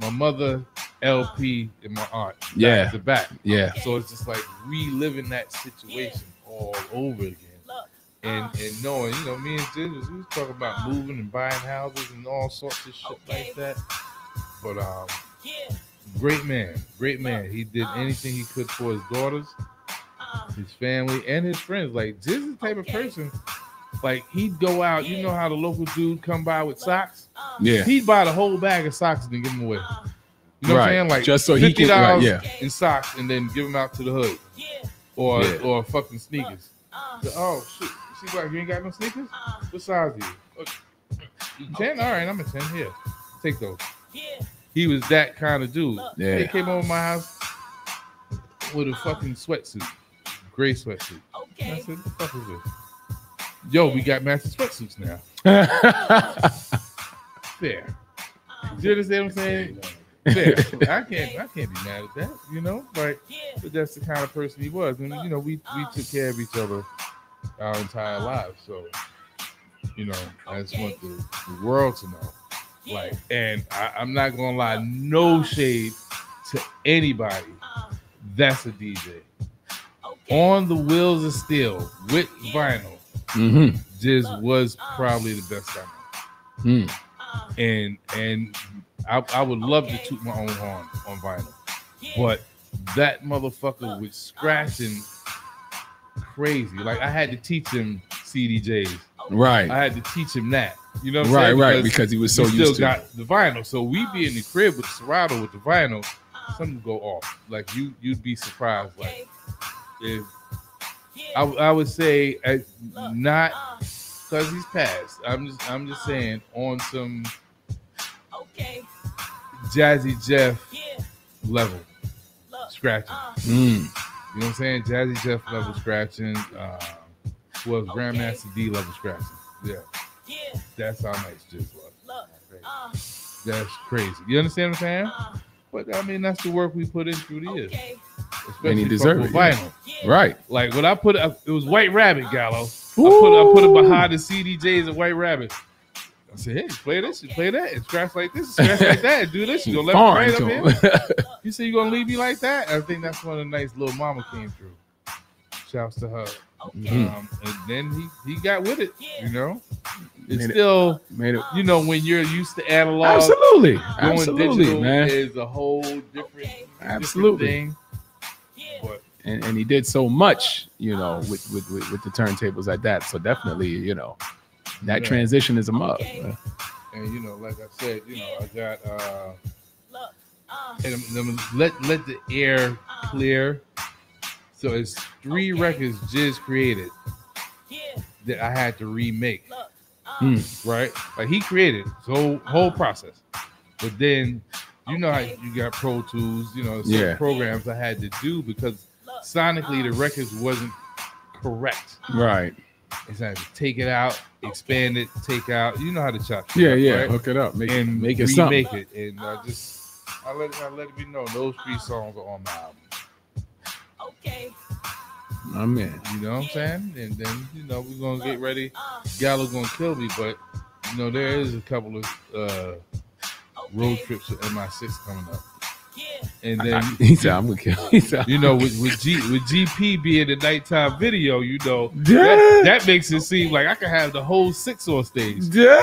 [SPEAKER 4] my mother, LP, and my aunt. back
[SPEAKER 3] Yeah.
[SPEAKER 4] to back.
[SPEAKER 3] Yeah.
[SPEAKER 4] So it's just like reliving that situation all over again. And and knowing, you know, me and Ginger, we was talking about moving and buying houses and all sorts of shit like that. But um, great man, great man. He did anything he could for his daughters, his family, and his friends. Like Jizz is the type of person. Like he'd go out, you know how the local dude come by with socks.
[SPEAKER 3] Yeah.
[SPEAKER 4] he'd buy the whole bag of socks and then give them away. You know what I'm saying? Like
[SPEAKER 3] Just so he
[SPEAKER 4] fifty
[SPEAKER 3] can- right, yeah.
[SPEAKER 4] in socks and then give them out to the hood, or
[SPEAKER 3] Yeah.
[SPEAKER 4] or fucking sneakers. So, oh shit, see, like you ain't got no sneakers. What size are you? Okay. Ten? All right, I'm a ten. Here, take those. He was that kind of dude.
[SPEAKER 3] Yeah.
[SPEAKER 4] He came over my house with a fucking sweatsuit, gray sweatsuit. And I said, "What the fuck is this?" Yo, we got matching sweatsuits now. Fair. You understand what I'm saying? Fair. I can't I can't be mad at that, you know. But but that's the kind of person he was. And you know, we we took care of each other our entire lives. So, you know, I just want the, the world to know. Like, and I, I'm not gonna lie, no shade to anybody that's a DJ. On the wheels of steel with vinyl,
[SPEAKER 3] Mhm.
[SPEAKER 4] Jizz was um, probably the best I know
[SPEAKER 3] Mm.
[SPEAKER 4] and and I, I would love to toot my own horn on vinyl, but that motherfucker was um, scratching crazy. Like I had to teach him CDJs
[SPEAKER 3] Right.
[SPEAKER 4] I had to teach him that. You know what I'm
[SPEAKER 3] Right,
[SPEAKER 4] saying?
[SPEAKER 3] right, because he was so
[SPEAKER 4] we
[SPEAKER 3] used
[SPEAKER 4] still
[SPEAKER 3] to-
[SPEAKER 4] got the vinyl. So we be in the crib with the Serato with the vinyl, something would go off. Like you you'd be surprised. Like if I, I would say uh, not because he's passed. I'm just I'm just saying on some okay. Jazzy Jeff level scratching.
[SPEAKER 3] Mm.
[SPEAKER 4] You know what I'm saying? Jazzy Jeff level scratching. Um, who else? Grandmaster D level scratching. Yeah. That's how nice Jizz was. That's crazy. You understand what I'm saying? But I mean, that's the work we put in through the years.
[SPEAKER 3] And he deserved it,
[SPEAKER 4] vinyl.
[SPEAKER 3] Right.
[SPEAKER 4] Like when I put it, it was White Rabbit Gallo. I put I put it behind the CDJs of White Rabbit. I said, hey, play this, you play that, and scratch like this, scratch like that, and do this. You gonna let me up here? You say you gonna leave me like that? I think that's when the nice little mama came through. Shouts to her.
[SPEAKER 3] Mhm.
[SPEAKER 4] Um, and then he he got with it. You know, it's
[SPEAKER 3] Made it-
[SPEAKER 4] still
[SPEAKER 3] made it.
[SPEAKER 4] you know when you're used to analog.
[SPEAKER 3] Absolutely.
[SPEAKER 4] going
[SPEAKER 3] Absolutely,
[SPEAKER 4] digital
[SPEAKER 3] man.
[SPEAKER 4] is a whole different
[SPEAKER 3] Absolutely.
[SPEAKER 4] different thing. But
[SPEAKER 3] and, and he did so much, you know, with, with with with the turntables like that. So definitely, you know, that
[SPEAKER 4] Yeah.
[SPEAKER 3] transition is a must. man.
[SPEAKER 4] and you know, like I said, you know, I got uh and I'm- I'm- let let the air clear. So it's three records Jizz created that I had to remake.
[SPEAKER 3] Hmm.
[SPEAKER 4] Right? Like he created the whole whole process. But then you know how you got Pro Tools, you know, certain
[SPEAKER 3] Yeah.
[SPEAKER 4] programs I had to do because sonically the records wasn't correct.
[SPEAKER 3] Right.
[SPEAKER 4] It's had to take it out, expand it, take out. You know how to chop. shit
[SPEAKER 3] Yeah,
[SPEAKER 4] up,
[SPEAKER 3] yeah.
[SPEAKER 4] right?
[SPEAKER 3] Hook it up, make it
[SPEAKER 4] and
[SPEAKER 3] make it something.
[SPEAKER 4] remake it, and I just I let I let it be known those three songs are on my album. Okay.
[SPEAKER 3] My man.
[SPEAKER 4] You know what I'm saying? And then you know we're gonna get ready. Gallo gonna kill me, but you know there is a couple of uh, road trips with MI6 coming up. And then
[SPEAKER 3] He said, "I'm gonna kill." He said,
[SPEAKER 4] you know, with with, G, with GP being the nighttime video, you know,
[SPEAKER 3] Yeah.
[SPEAKER 4] that, that makes it seem like I can have the whole six on stage.
[SPEAKER 3] Yeah.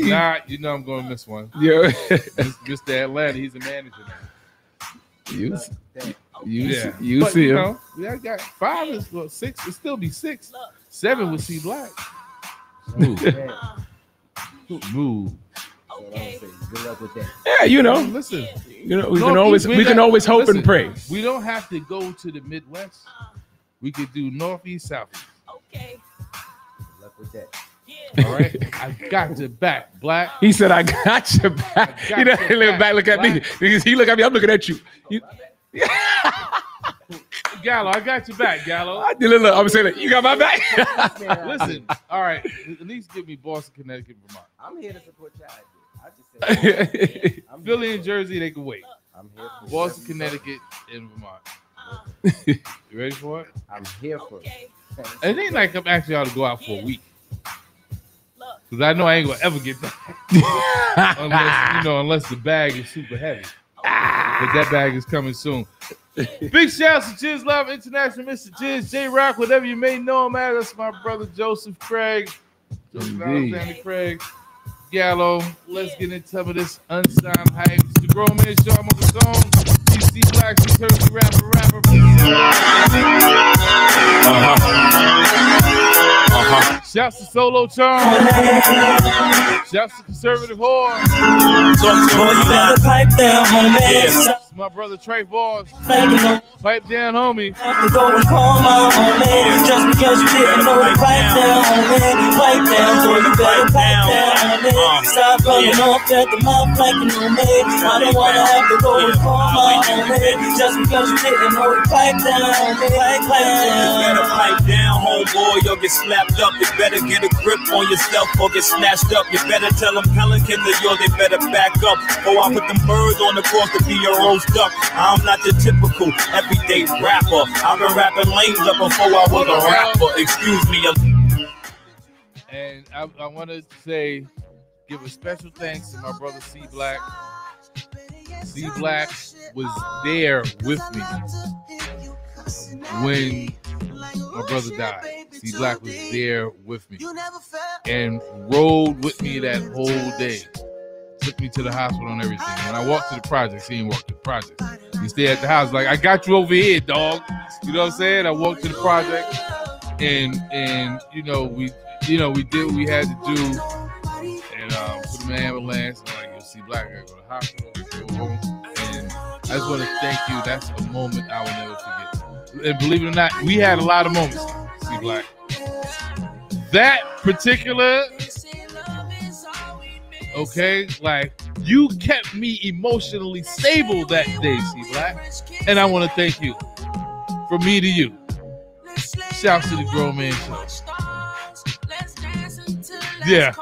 [SPEAKER 4] Nah, you know I'm gonna miss one.
[SPEAKER 3] Yeah.
[SPEAKER 4] Mr. Atlanta, he's a manager now.
[SPEAKER 3] You, you,
[SPEAKER 4] yeah.
[SPEAKER 3] you
[SPEAKER 4] But,
[SPEAKER 3] see
[SPEAKER 4] you
[SPEAKER 3] him.
[SPEAKER 4] know, I got five is well, six would still be six. Seven would see black. Smooth. Smooth.
[SPEAKER 5] Good luck with that.
[SPEAKER 3] Yeah, you know.
[SPEAKER 4] Listen,
[SPEAKER 3] You know, we
[SPEAKER 4] No,
[SPEAKER 3] can always we can always hope
[SPEAKER 4] listen,
[SPEAKER 3] and pray.
[SPEAKER 4] We don't have to go to the Midwest. Um, we could do Northeast, Southeast. Okay.
[SPEAKER 5] Good luck with that.
[SPEAKER 4] All right, I got your back, black.
[SPEAKER 3] Um, he said, "I got your back."
[SPEAKER 4] got
[SPEAKER 3] He know,
[SPEAKER 4] your
[SPEAKER 3] he look
[SPEAKER 4] back,
[SPEAKER 3] back, look at me.
[SPEAKER 4] black.
[SPEAKER 3] Because he look at me. I'm looking at you. You-
[SPEAKER 4] Gallo, I got your back, Gallo.
[SPEAKER 3] I did look. I'm saying, you got my back.
[SPEAKER 4] Listen, all right, at least give me Boston, Connecticut, Vermont.
[SPEAKER 5] I'm here to support y'all. I just said
[SPEAKER 4] Philly and Jersey, they can wait.
[SPEAKER 5] I'm here for
[SPEAKER 4] Boston, Connecticut, and Vermont. You ready for it?
[SPEAKER 5] I'm here for it.
[SPEAKER 4] It ain't like I'm actually ought to go out for a week. Cause I know I ain't gonna ever get that. unless you know, unless the bag is super heavy. But that bag is coming soon. Big shouts to Jizz Love International, Mr. Jizz, J Rock, whatever you may know him as. That's my brother Joseph Craig. Joseph
[SPEAKER 3] Indeed.
[SPEAKER 4] Alexander Craig. Gallo. Let's get into some of this unsigned hype. It's the grown man show. I'm on the zone. DC Black, Turkey rapper, rapper.
[SPEAKER 11] Uh-huh.
[SPEAKER 4] Shouts to Solo Charm. Shouts to Conservative
[SPEAKER 16] homie.
[SPEAKER 4] It's my brother Trey Boss. Pipe down, homie.
[SPEAKER 16] Just because you didn't know to pipe down, homie. Pipe down, boy, you better pipe down, homie. Stop running off at the mouth like you know me. I don't wanna have to go and call my homie. Just because you didn't know to pipe down, homie. Pipe down.
[SPEAKER 11] pipe down, homeboy, or get slapped up. You better get a grip on yourself or get snatched up. You better tell them pelicans of yours, they better back up. Or I put them birds on the course to be your roast duck. I'm not your typical everyday rapper. I've been rapping lanes up before I was a rapper. Excuse me,
[SPEAKER 4] And I, I want to say, give a special thanks to my brother C Black. C Black was there with me when my brother died. See, Black was there with me and rode with me that whole day. Took me to the hospital and everything. When I walked to the project, he didn't walk to the project. He stayed at the house like, I got you over here, dog. You know what I'm saying? I walked to the project and and you know we you know, we did what we had to do, and um, put him in ambulance. And like, you'll see Black go to the hospital, go home, and I just want to thank you. That's a moment I will never forget. And believe it or not, we had a lot of moments. See Black. That particular, okay, like you kept me emotionally stable that day, see Black, and I want to thank you. From me to you. Shouts to the grown man show. Yeah.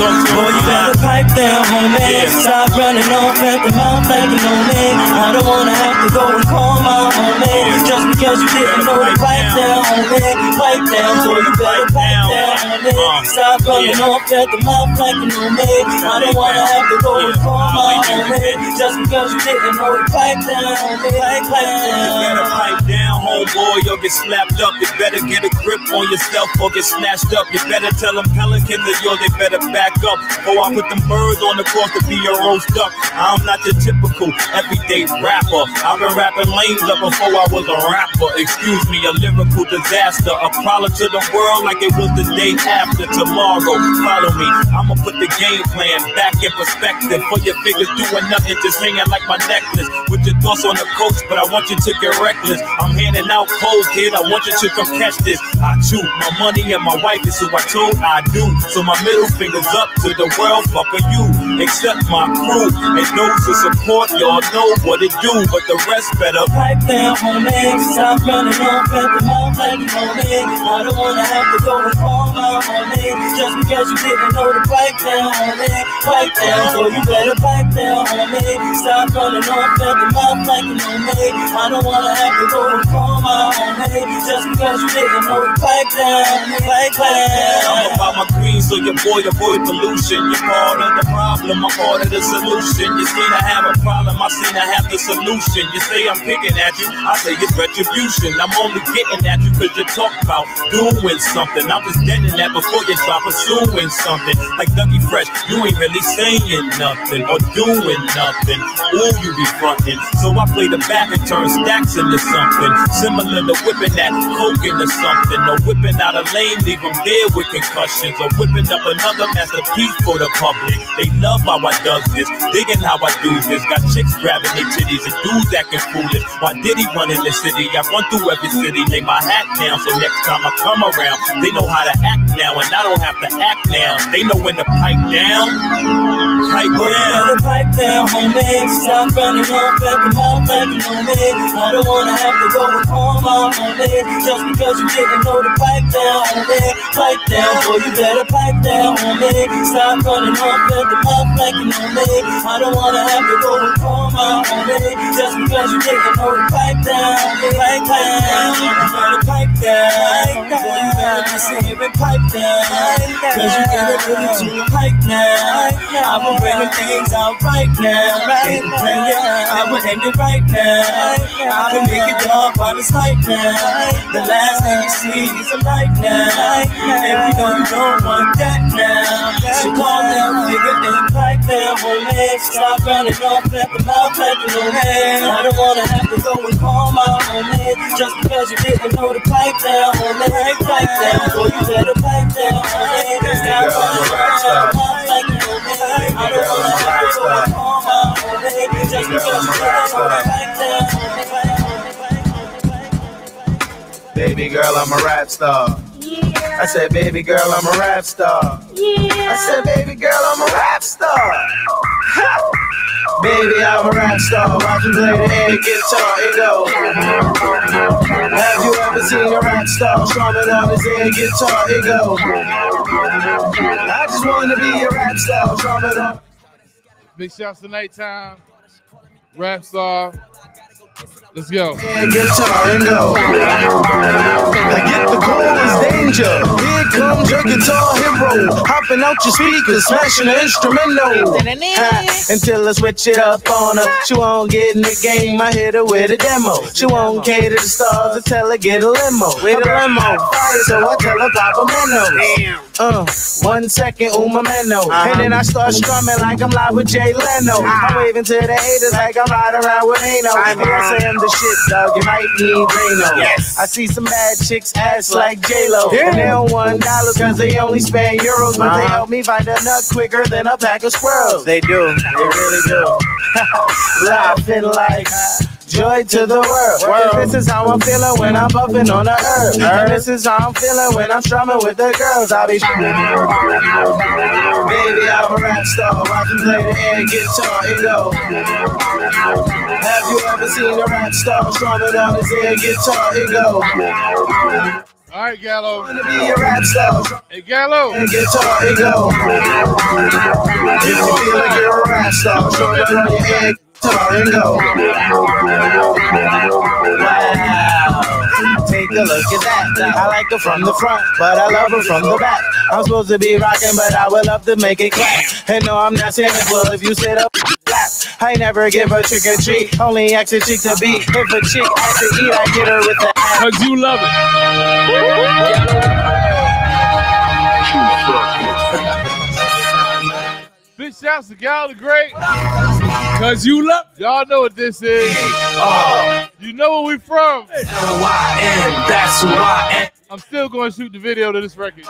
[SPEAKER 16] Boy, you better pipe down, homie. Stop running off at the mouth like know me. I don't wanna have to go and call my homie. Just because you didn't know to pipe down, homie. Pipe down, boy, you better pipe down, homie. Uh, Stop running off at the mouth like you know me. I don't wanna have to go and call my homie. Just because you didn't know to pipe down, homie. Pipe, pipe down.
[SPEAKER 11] pipe down, homeboy, or get slapped up. You better get a grip on yourself or get snatched up. You better tell them pelicans of yours, they better back up. Or I put them birds on the course to be your own stuff. I'm not your typical everyday rapper. I've been rapping lanes up before I was a rapper. Excuse me, a lyrical disaster. A problem to the world like it was the day after tomorrow. Follow me, I'ma put the game plan back in perspective. For your figures doing nothing, just hanging like my necklace. With your thoughts on the coach, but I want you to get reckless. I'm handing out cold, kid. I want you to come catch this. I chew my money and my wife is who I told I do. So my middle finger's up to the world, fucking you. Except my crew and those who support y'all know what it do, but the rest better
[SPEAKER 16] Pipe down, homie. Stop running off at the mouth like you me. I don't wanna have to go and call my homie. Just because you didn't know to pipe down, homie. Pipe down, so you better pipe down, homie. Stop running off at the mouth like you me. I don't wanna have to go and call my homie. Just because you didn't know to pipe down, pipe down.
[SPEAKER 11] I'm about my green, so your boy avoid pollution. You're part of the problem, I'm part of the solution. You seen I have a problem, I seen I have the solution. You say I'm picking at you, I say it's retribution. I'm only getting at you cause you talk about doing something. I'm just getting that before you start pursuing something. Like Dougie Fresh, you ain't really saying nothing or doing nothing. Ooh, you be fronting. So I play the back and turn stacks into something. Similar to whipping that coke into something. Or whipping out a lane, leave them there with concussions. Or whipping up another masterpiece for the public. They love how I does this, digging how I do this. Got chicks grabbing their titties and dudes acting foolish. Why did he run in the city? I run through every city, lay my hat down. So next time I come around, they know how to act now, and I don't have to act now. They know when to pipe down. Pipe down.
[SPEAKER 16] pipe down, homie. Stop running off the mouth like you me. I don't wanna have to go and call my homie. Just because you didn't know to pipe down, homie. Pipe down, boy, you better pipe down, homie. Stop running off the mouth like you me. I don't wanna have to go and call my homie. Just because you didn't know pipe down, pipe down. You better pipe down, boy, you better listen here and pipe down. Cause you gotta put it to your pipe now. I'm gonna bring the things out right now. Right now. I'm gonna end it right now. I'm gonna make it while it's light now. The last thing you see is a light now. And you don't want that now. So calm down, nigga, and pipe down, homie. Stop running off at the mouth like you know me. I don't wanna have to go and call my homie. Just because you didn't know to pipe down, homie. Pipe down, boy, you better pipe down, homie. Stop running off at the mouth like you know me. I don't wanna have to go and call my homie. Just because you didn't know to pipe down,
[SPEAKER 13] Baby girl, I'm a rap star. I said, baby girl, I'm a rap star. Yeah. I said, baby girl, I'm a rap star. Baby, I'm a rap star. I can play the air guitar and go. Have you ever seen a rap star strumming on his air guitar and go? I just wanna be a rap star strumming on.
[SPEAKER 4] Big shouts to nighttime. Rap star. Let's go.
[SPEAKER 13] and guitar and go. I get the coolest danger. Comes your guitar hero. Hopping out your speakers, smashing the instrumental. Until I switch it up on her. She won't get in the game. I hit her with a demo. She won't cater to stars. until I get a limo. With a limo. Fire, so I tell her pop a minnow. Uh, one second, un momento. And then I start strumming like I'm live with Jay Leno. I'm waving to the haters like I'm riding around with Ano. I say I'm the shit, dog. You might need Reno.
[SPEAKER 22] Yes.
[SPEAKER 13] I see some bad chicks ass like J-Lo.
[SPEAKER 22] Yeah.
[SPEAKER 13] And they don't want dollars cause they only spend euros. But they help me find a nut quicker than a pack of squirrels. They do. They really do. Laughing like joy to the world. And this is how I'm feeling when I'm buffing on the herb. And this is how I'm feeling when I'm strumming with the girls. I'll be Baby, I'm a rap star. I can play the air guitar and go. Have you ever seen a rap star strumming on his air guitar and go?
[SPEAKER 4] All right, Gallo.
[SPEAKER 13] Wanna be a rap star.
[SPEAKER 4] Hey, Gallo.
[SPEAKER 13] And guitar and go. If you feel like you're a rap star, strumming on your air guitar and go. Wow. Take a look at that. I like her from the front, but I love her from the back. I'm supposed to be rocking, but I would love to make it clap. And no, I'm not saying it well if you sit up. Clap. I never give a trick or treat, only ask a chick to be. If a chick asks to eat, I get her with the ass.
[SPEAKER 3] Cause you love
[SPEAKER 4] Big shouts to Gallo the Great.
[SPEAKER 3] Cause you love.
[SPEAKER 4] Y'all know what this is. Uh, you know where we from.
[SPEAKER 7] That's who I am.
[SPEAKER 4] I'm still going to shoot the video to this record.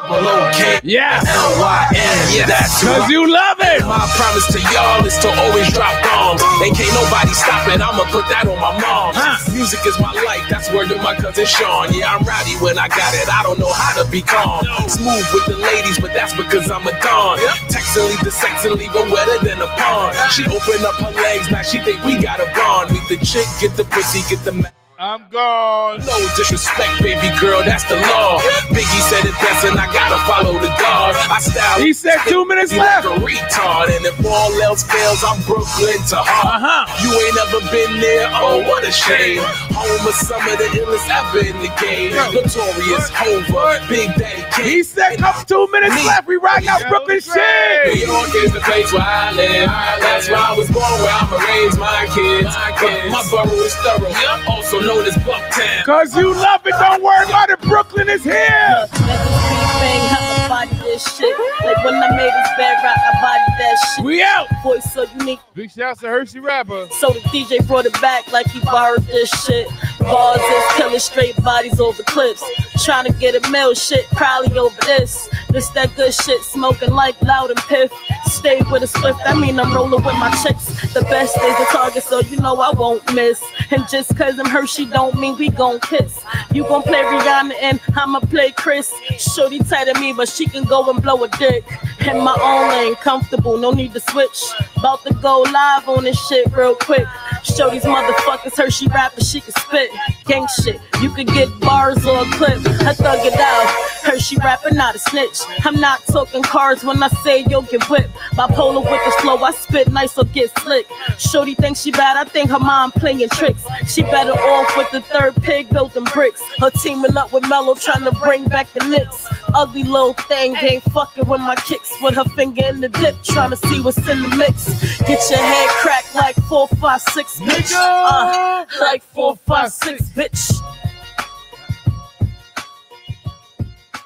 [SPEAKER 3] Yeah.
[SPEAKER 7] L-Y-N, yeah, that's
[SPEAKER 3] Cause you love it.
[SPEAKER 7] My promise to y'all is to always drop bombs. They can't nobody stop it. I'ma put that on my mom. Music is my life. That's word to my cousin Sean. Yeah, I'm rowdy when I got it. I don't know how to be calm. Smooth with the ladies, but that's because I'm a don. Texting leave the sex and leave her wetter than a pond. She open up her legs, now she think we got a bond. Meet the chick, get the pussy, get the. Ma-
[SPEAKER 4] I'm gone.
[SPEAKER 7] No disrespect, baby girl, that's the law. Biggie said it best, and I gotta follow the dog. I style.
[SPEAKER 3] He said two minutes left.
[SPEAKER 7] like a retard, and if all else fails, I'm Brooklyn to heart.
[SPEAKER 3] Uh-huh.
[SPEAKER 7] You ain't ever been there, oh what a shame. Home of some of the illest ever in the game. Notorious Hova, Big Daddy Kane.
[SPEAKER 3] He said come two minutes left. We rock out Brooklyn
[SPEAKER 7] New
[SPEAKER 3] shit.
[SPEAKER 7] York is the place where I live. That's where I was born, where I'ma raise my kids. But my borough is thorough, also known as Bucktown.
[SPEAKER 3] Cause you love it. Don't worry about it. Brooklyn is here.
[SPEAKER 9] Bang, how I body this shit. Like when I made this bad rap, I body that shit.
[SPEAKER 3] We out.
[SPEAKER 9] Voice so unique.
[SPEAKER 4] Big shouts to Hershey Rapper.
[SPEAKER 9] So the DJ brought it back like he borrowed this shit. Bars is killing straight bodies over clips. Trying to get a mill shit, probably over this. This that good shit, smoking like loud and piff. Stay with a split, that mean I'm rolling with my chicks. The best is the target, so you know I won't miss. And just cause I'm Hershey don't mean we gon' kiss. You gon' play Rihanna and I'ma play Chris. Shorty tight to me, but she can go and blow a dick. In my own lane, comfortable, no need to switch. About to go live on this shit real quick. Show these motherfuckers Hershey rapper, she can spit. Yeah. Gang shit, you could get bars or a clip. I thug it out. Hershey rapping, not a snitch. I'm not talking cars when I say you'll get whipped. Bipolar with the flow, I spit nice or get slick. Shorty thinks she bad, I think her mom playing tricks. She better off with the third pig building bricks. Her teaming up with Melo, trying to bring back the Knicks. Ugly little thing ain't fucking with my kicks. With her finger in the dip, trying to see what's in the mix. Get your head cracked like four, five, six, bitch. Uh, like four, five, six, bitch.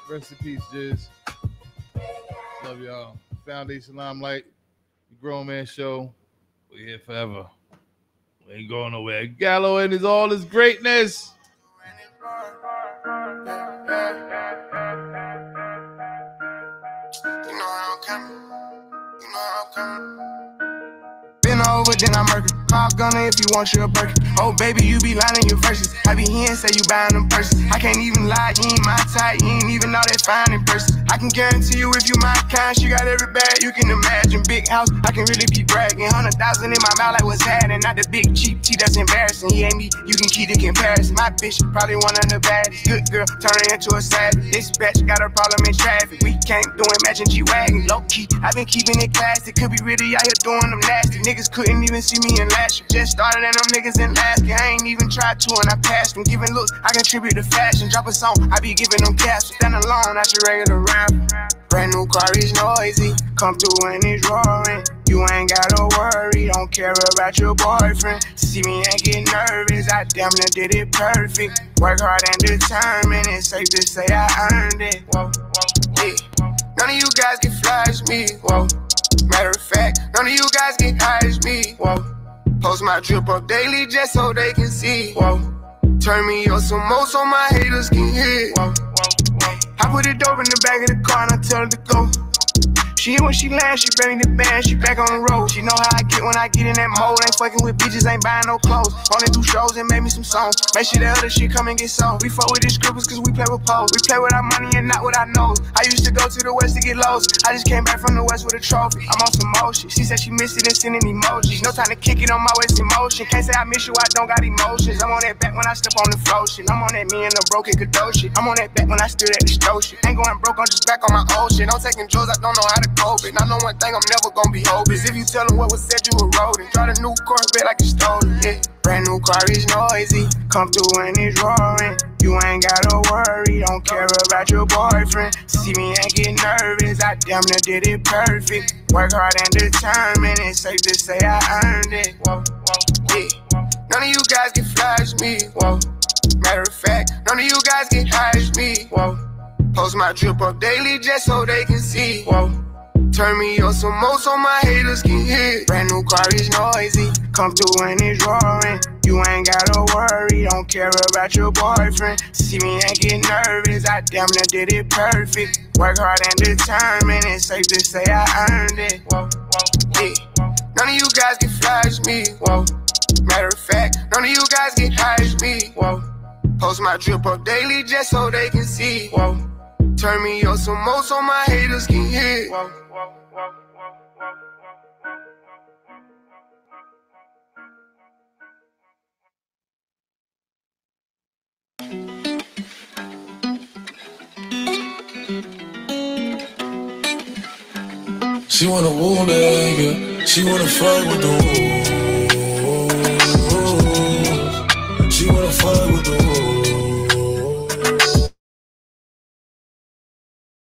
[SPEAKER 4] Rest in peace, Jizz. Love y'all. Foundation Limelight, the Grown Man Show. We here forever. We ain't going nowhere. Gallo and his all his greatness. You know how I come. You know how I come.
[SPEAKER 23] Been over, then I murder. Call gunner if you want your Birkin. Oh, baby, you be lying in your verses. I be here and say you buying them purses. I can't even lie, you ain't my type. You ain't even know that fine in person. I can guarantee you if you my kind, she got every bag you can imagine. Big house, I can really be bragging. Hundred thousand in my mouth, like what's happening? Not the big cheap tea that's embarrassing. He ain't me, you can keep the comparison. My bitch, probably one of the baddest. Good girl, turning into a savage. This bitch got a problem in traffic. We can't do it, matching G Wagon. Low key, i been keeping it classy. Could be really out here doing them nasty. Niggas couldn't even see me in last year. Just started and them niggas in year. I ain't even tried to and I passed them. Giving looks, I contribute to fashion. Drop a song, I be giving them cash. Stand alone, not your regular rapper. Brand new car is noisy. Come through and it's roaring. You ain't gotta worry, don't care about your boyfriend. See me and get nervous, I damn near did it perfect. Work hard and determined, it's safe to say I earned it. Whoa, whoa, yeah. None of you guys fly as me. Whoa. Matter of fact, none of you guys high as me. Whoa. Post my drip up daily just so they can see. Whoa. Turn me up some more so my haters can hear. Whoa. I put it dope in the back of the car and I tell her to go. She when she lands, she bring the band, she back on the road. She know how I get when I get in that mode. Ain't fucking with bitches, ain't buying no clothes. Only do shows and make me some songs. Make sure the other shit come and get sold. We fuck with these scribbles cause we play with pose. We play with our money and not with our nose. I used to go to the west to get lost. I just came back from the west with a trophy. I'm on some motion. She said she missed it and sending emojis. No time to kick it on my waist emotion. Can't say I miss you, I don't got emotions. I'm on that back when I step on the flow shit. I'm on that me and the broken Kadosh shit. I'm on that back when I stood at the stove shit. Ain't going broke, I'm just back on my old shit. I'm taking drugs, I don't know how to cope it. I know one thing, I'm never gonna be hopeless. If you tell them what was said, you a rodent. Got a new Corvette like you stole it. Yeah. Brand new car is noisy. Come through and it's roaring. You ain't gotta worry, don't care about your boyfriend. See me and get nervous, I damn near did it perfect. Work hard and determined, it's safe to say I earned it. Whoa, whoa, yeah. None of you guys get flash me. Whoa. Matter of fact, none of you guys get high as me. Whoa. Post my drip up daily just so they can see. Whoa. Turn me up some more so my haters can hear. Brand new car is noisy. Come through and it's roaring. You ain't gotta worry, don't care about your boyfriend. See me and get nervous, I damn near did it perfect. Work hard and determined, it's safe to say I earned it. Whoa, whoa, yeah. None of you guys get flash me. Whoa. Matter of fact, none of you guys high as me. Whoa. Post my drip up daily just so they can see. Whoa. Turn me up some more so my haters can hear. Whoa.
[SPEAKER 24] She wanna woo nigga, she wanna fuck with the rules. She wanna fuck with the woo.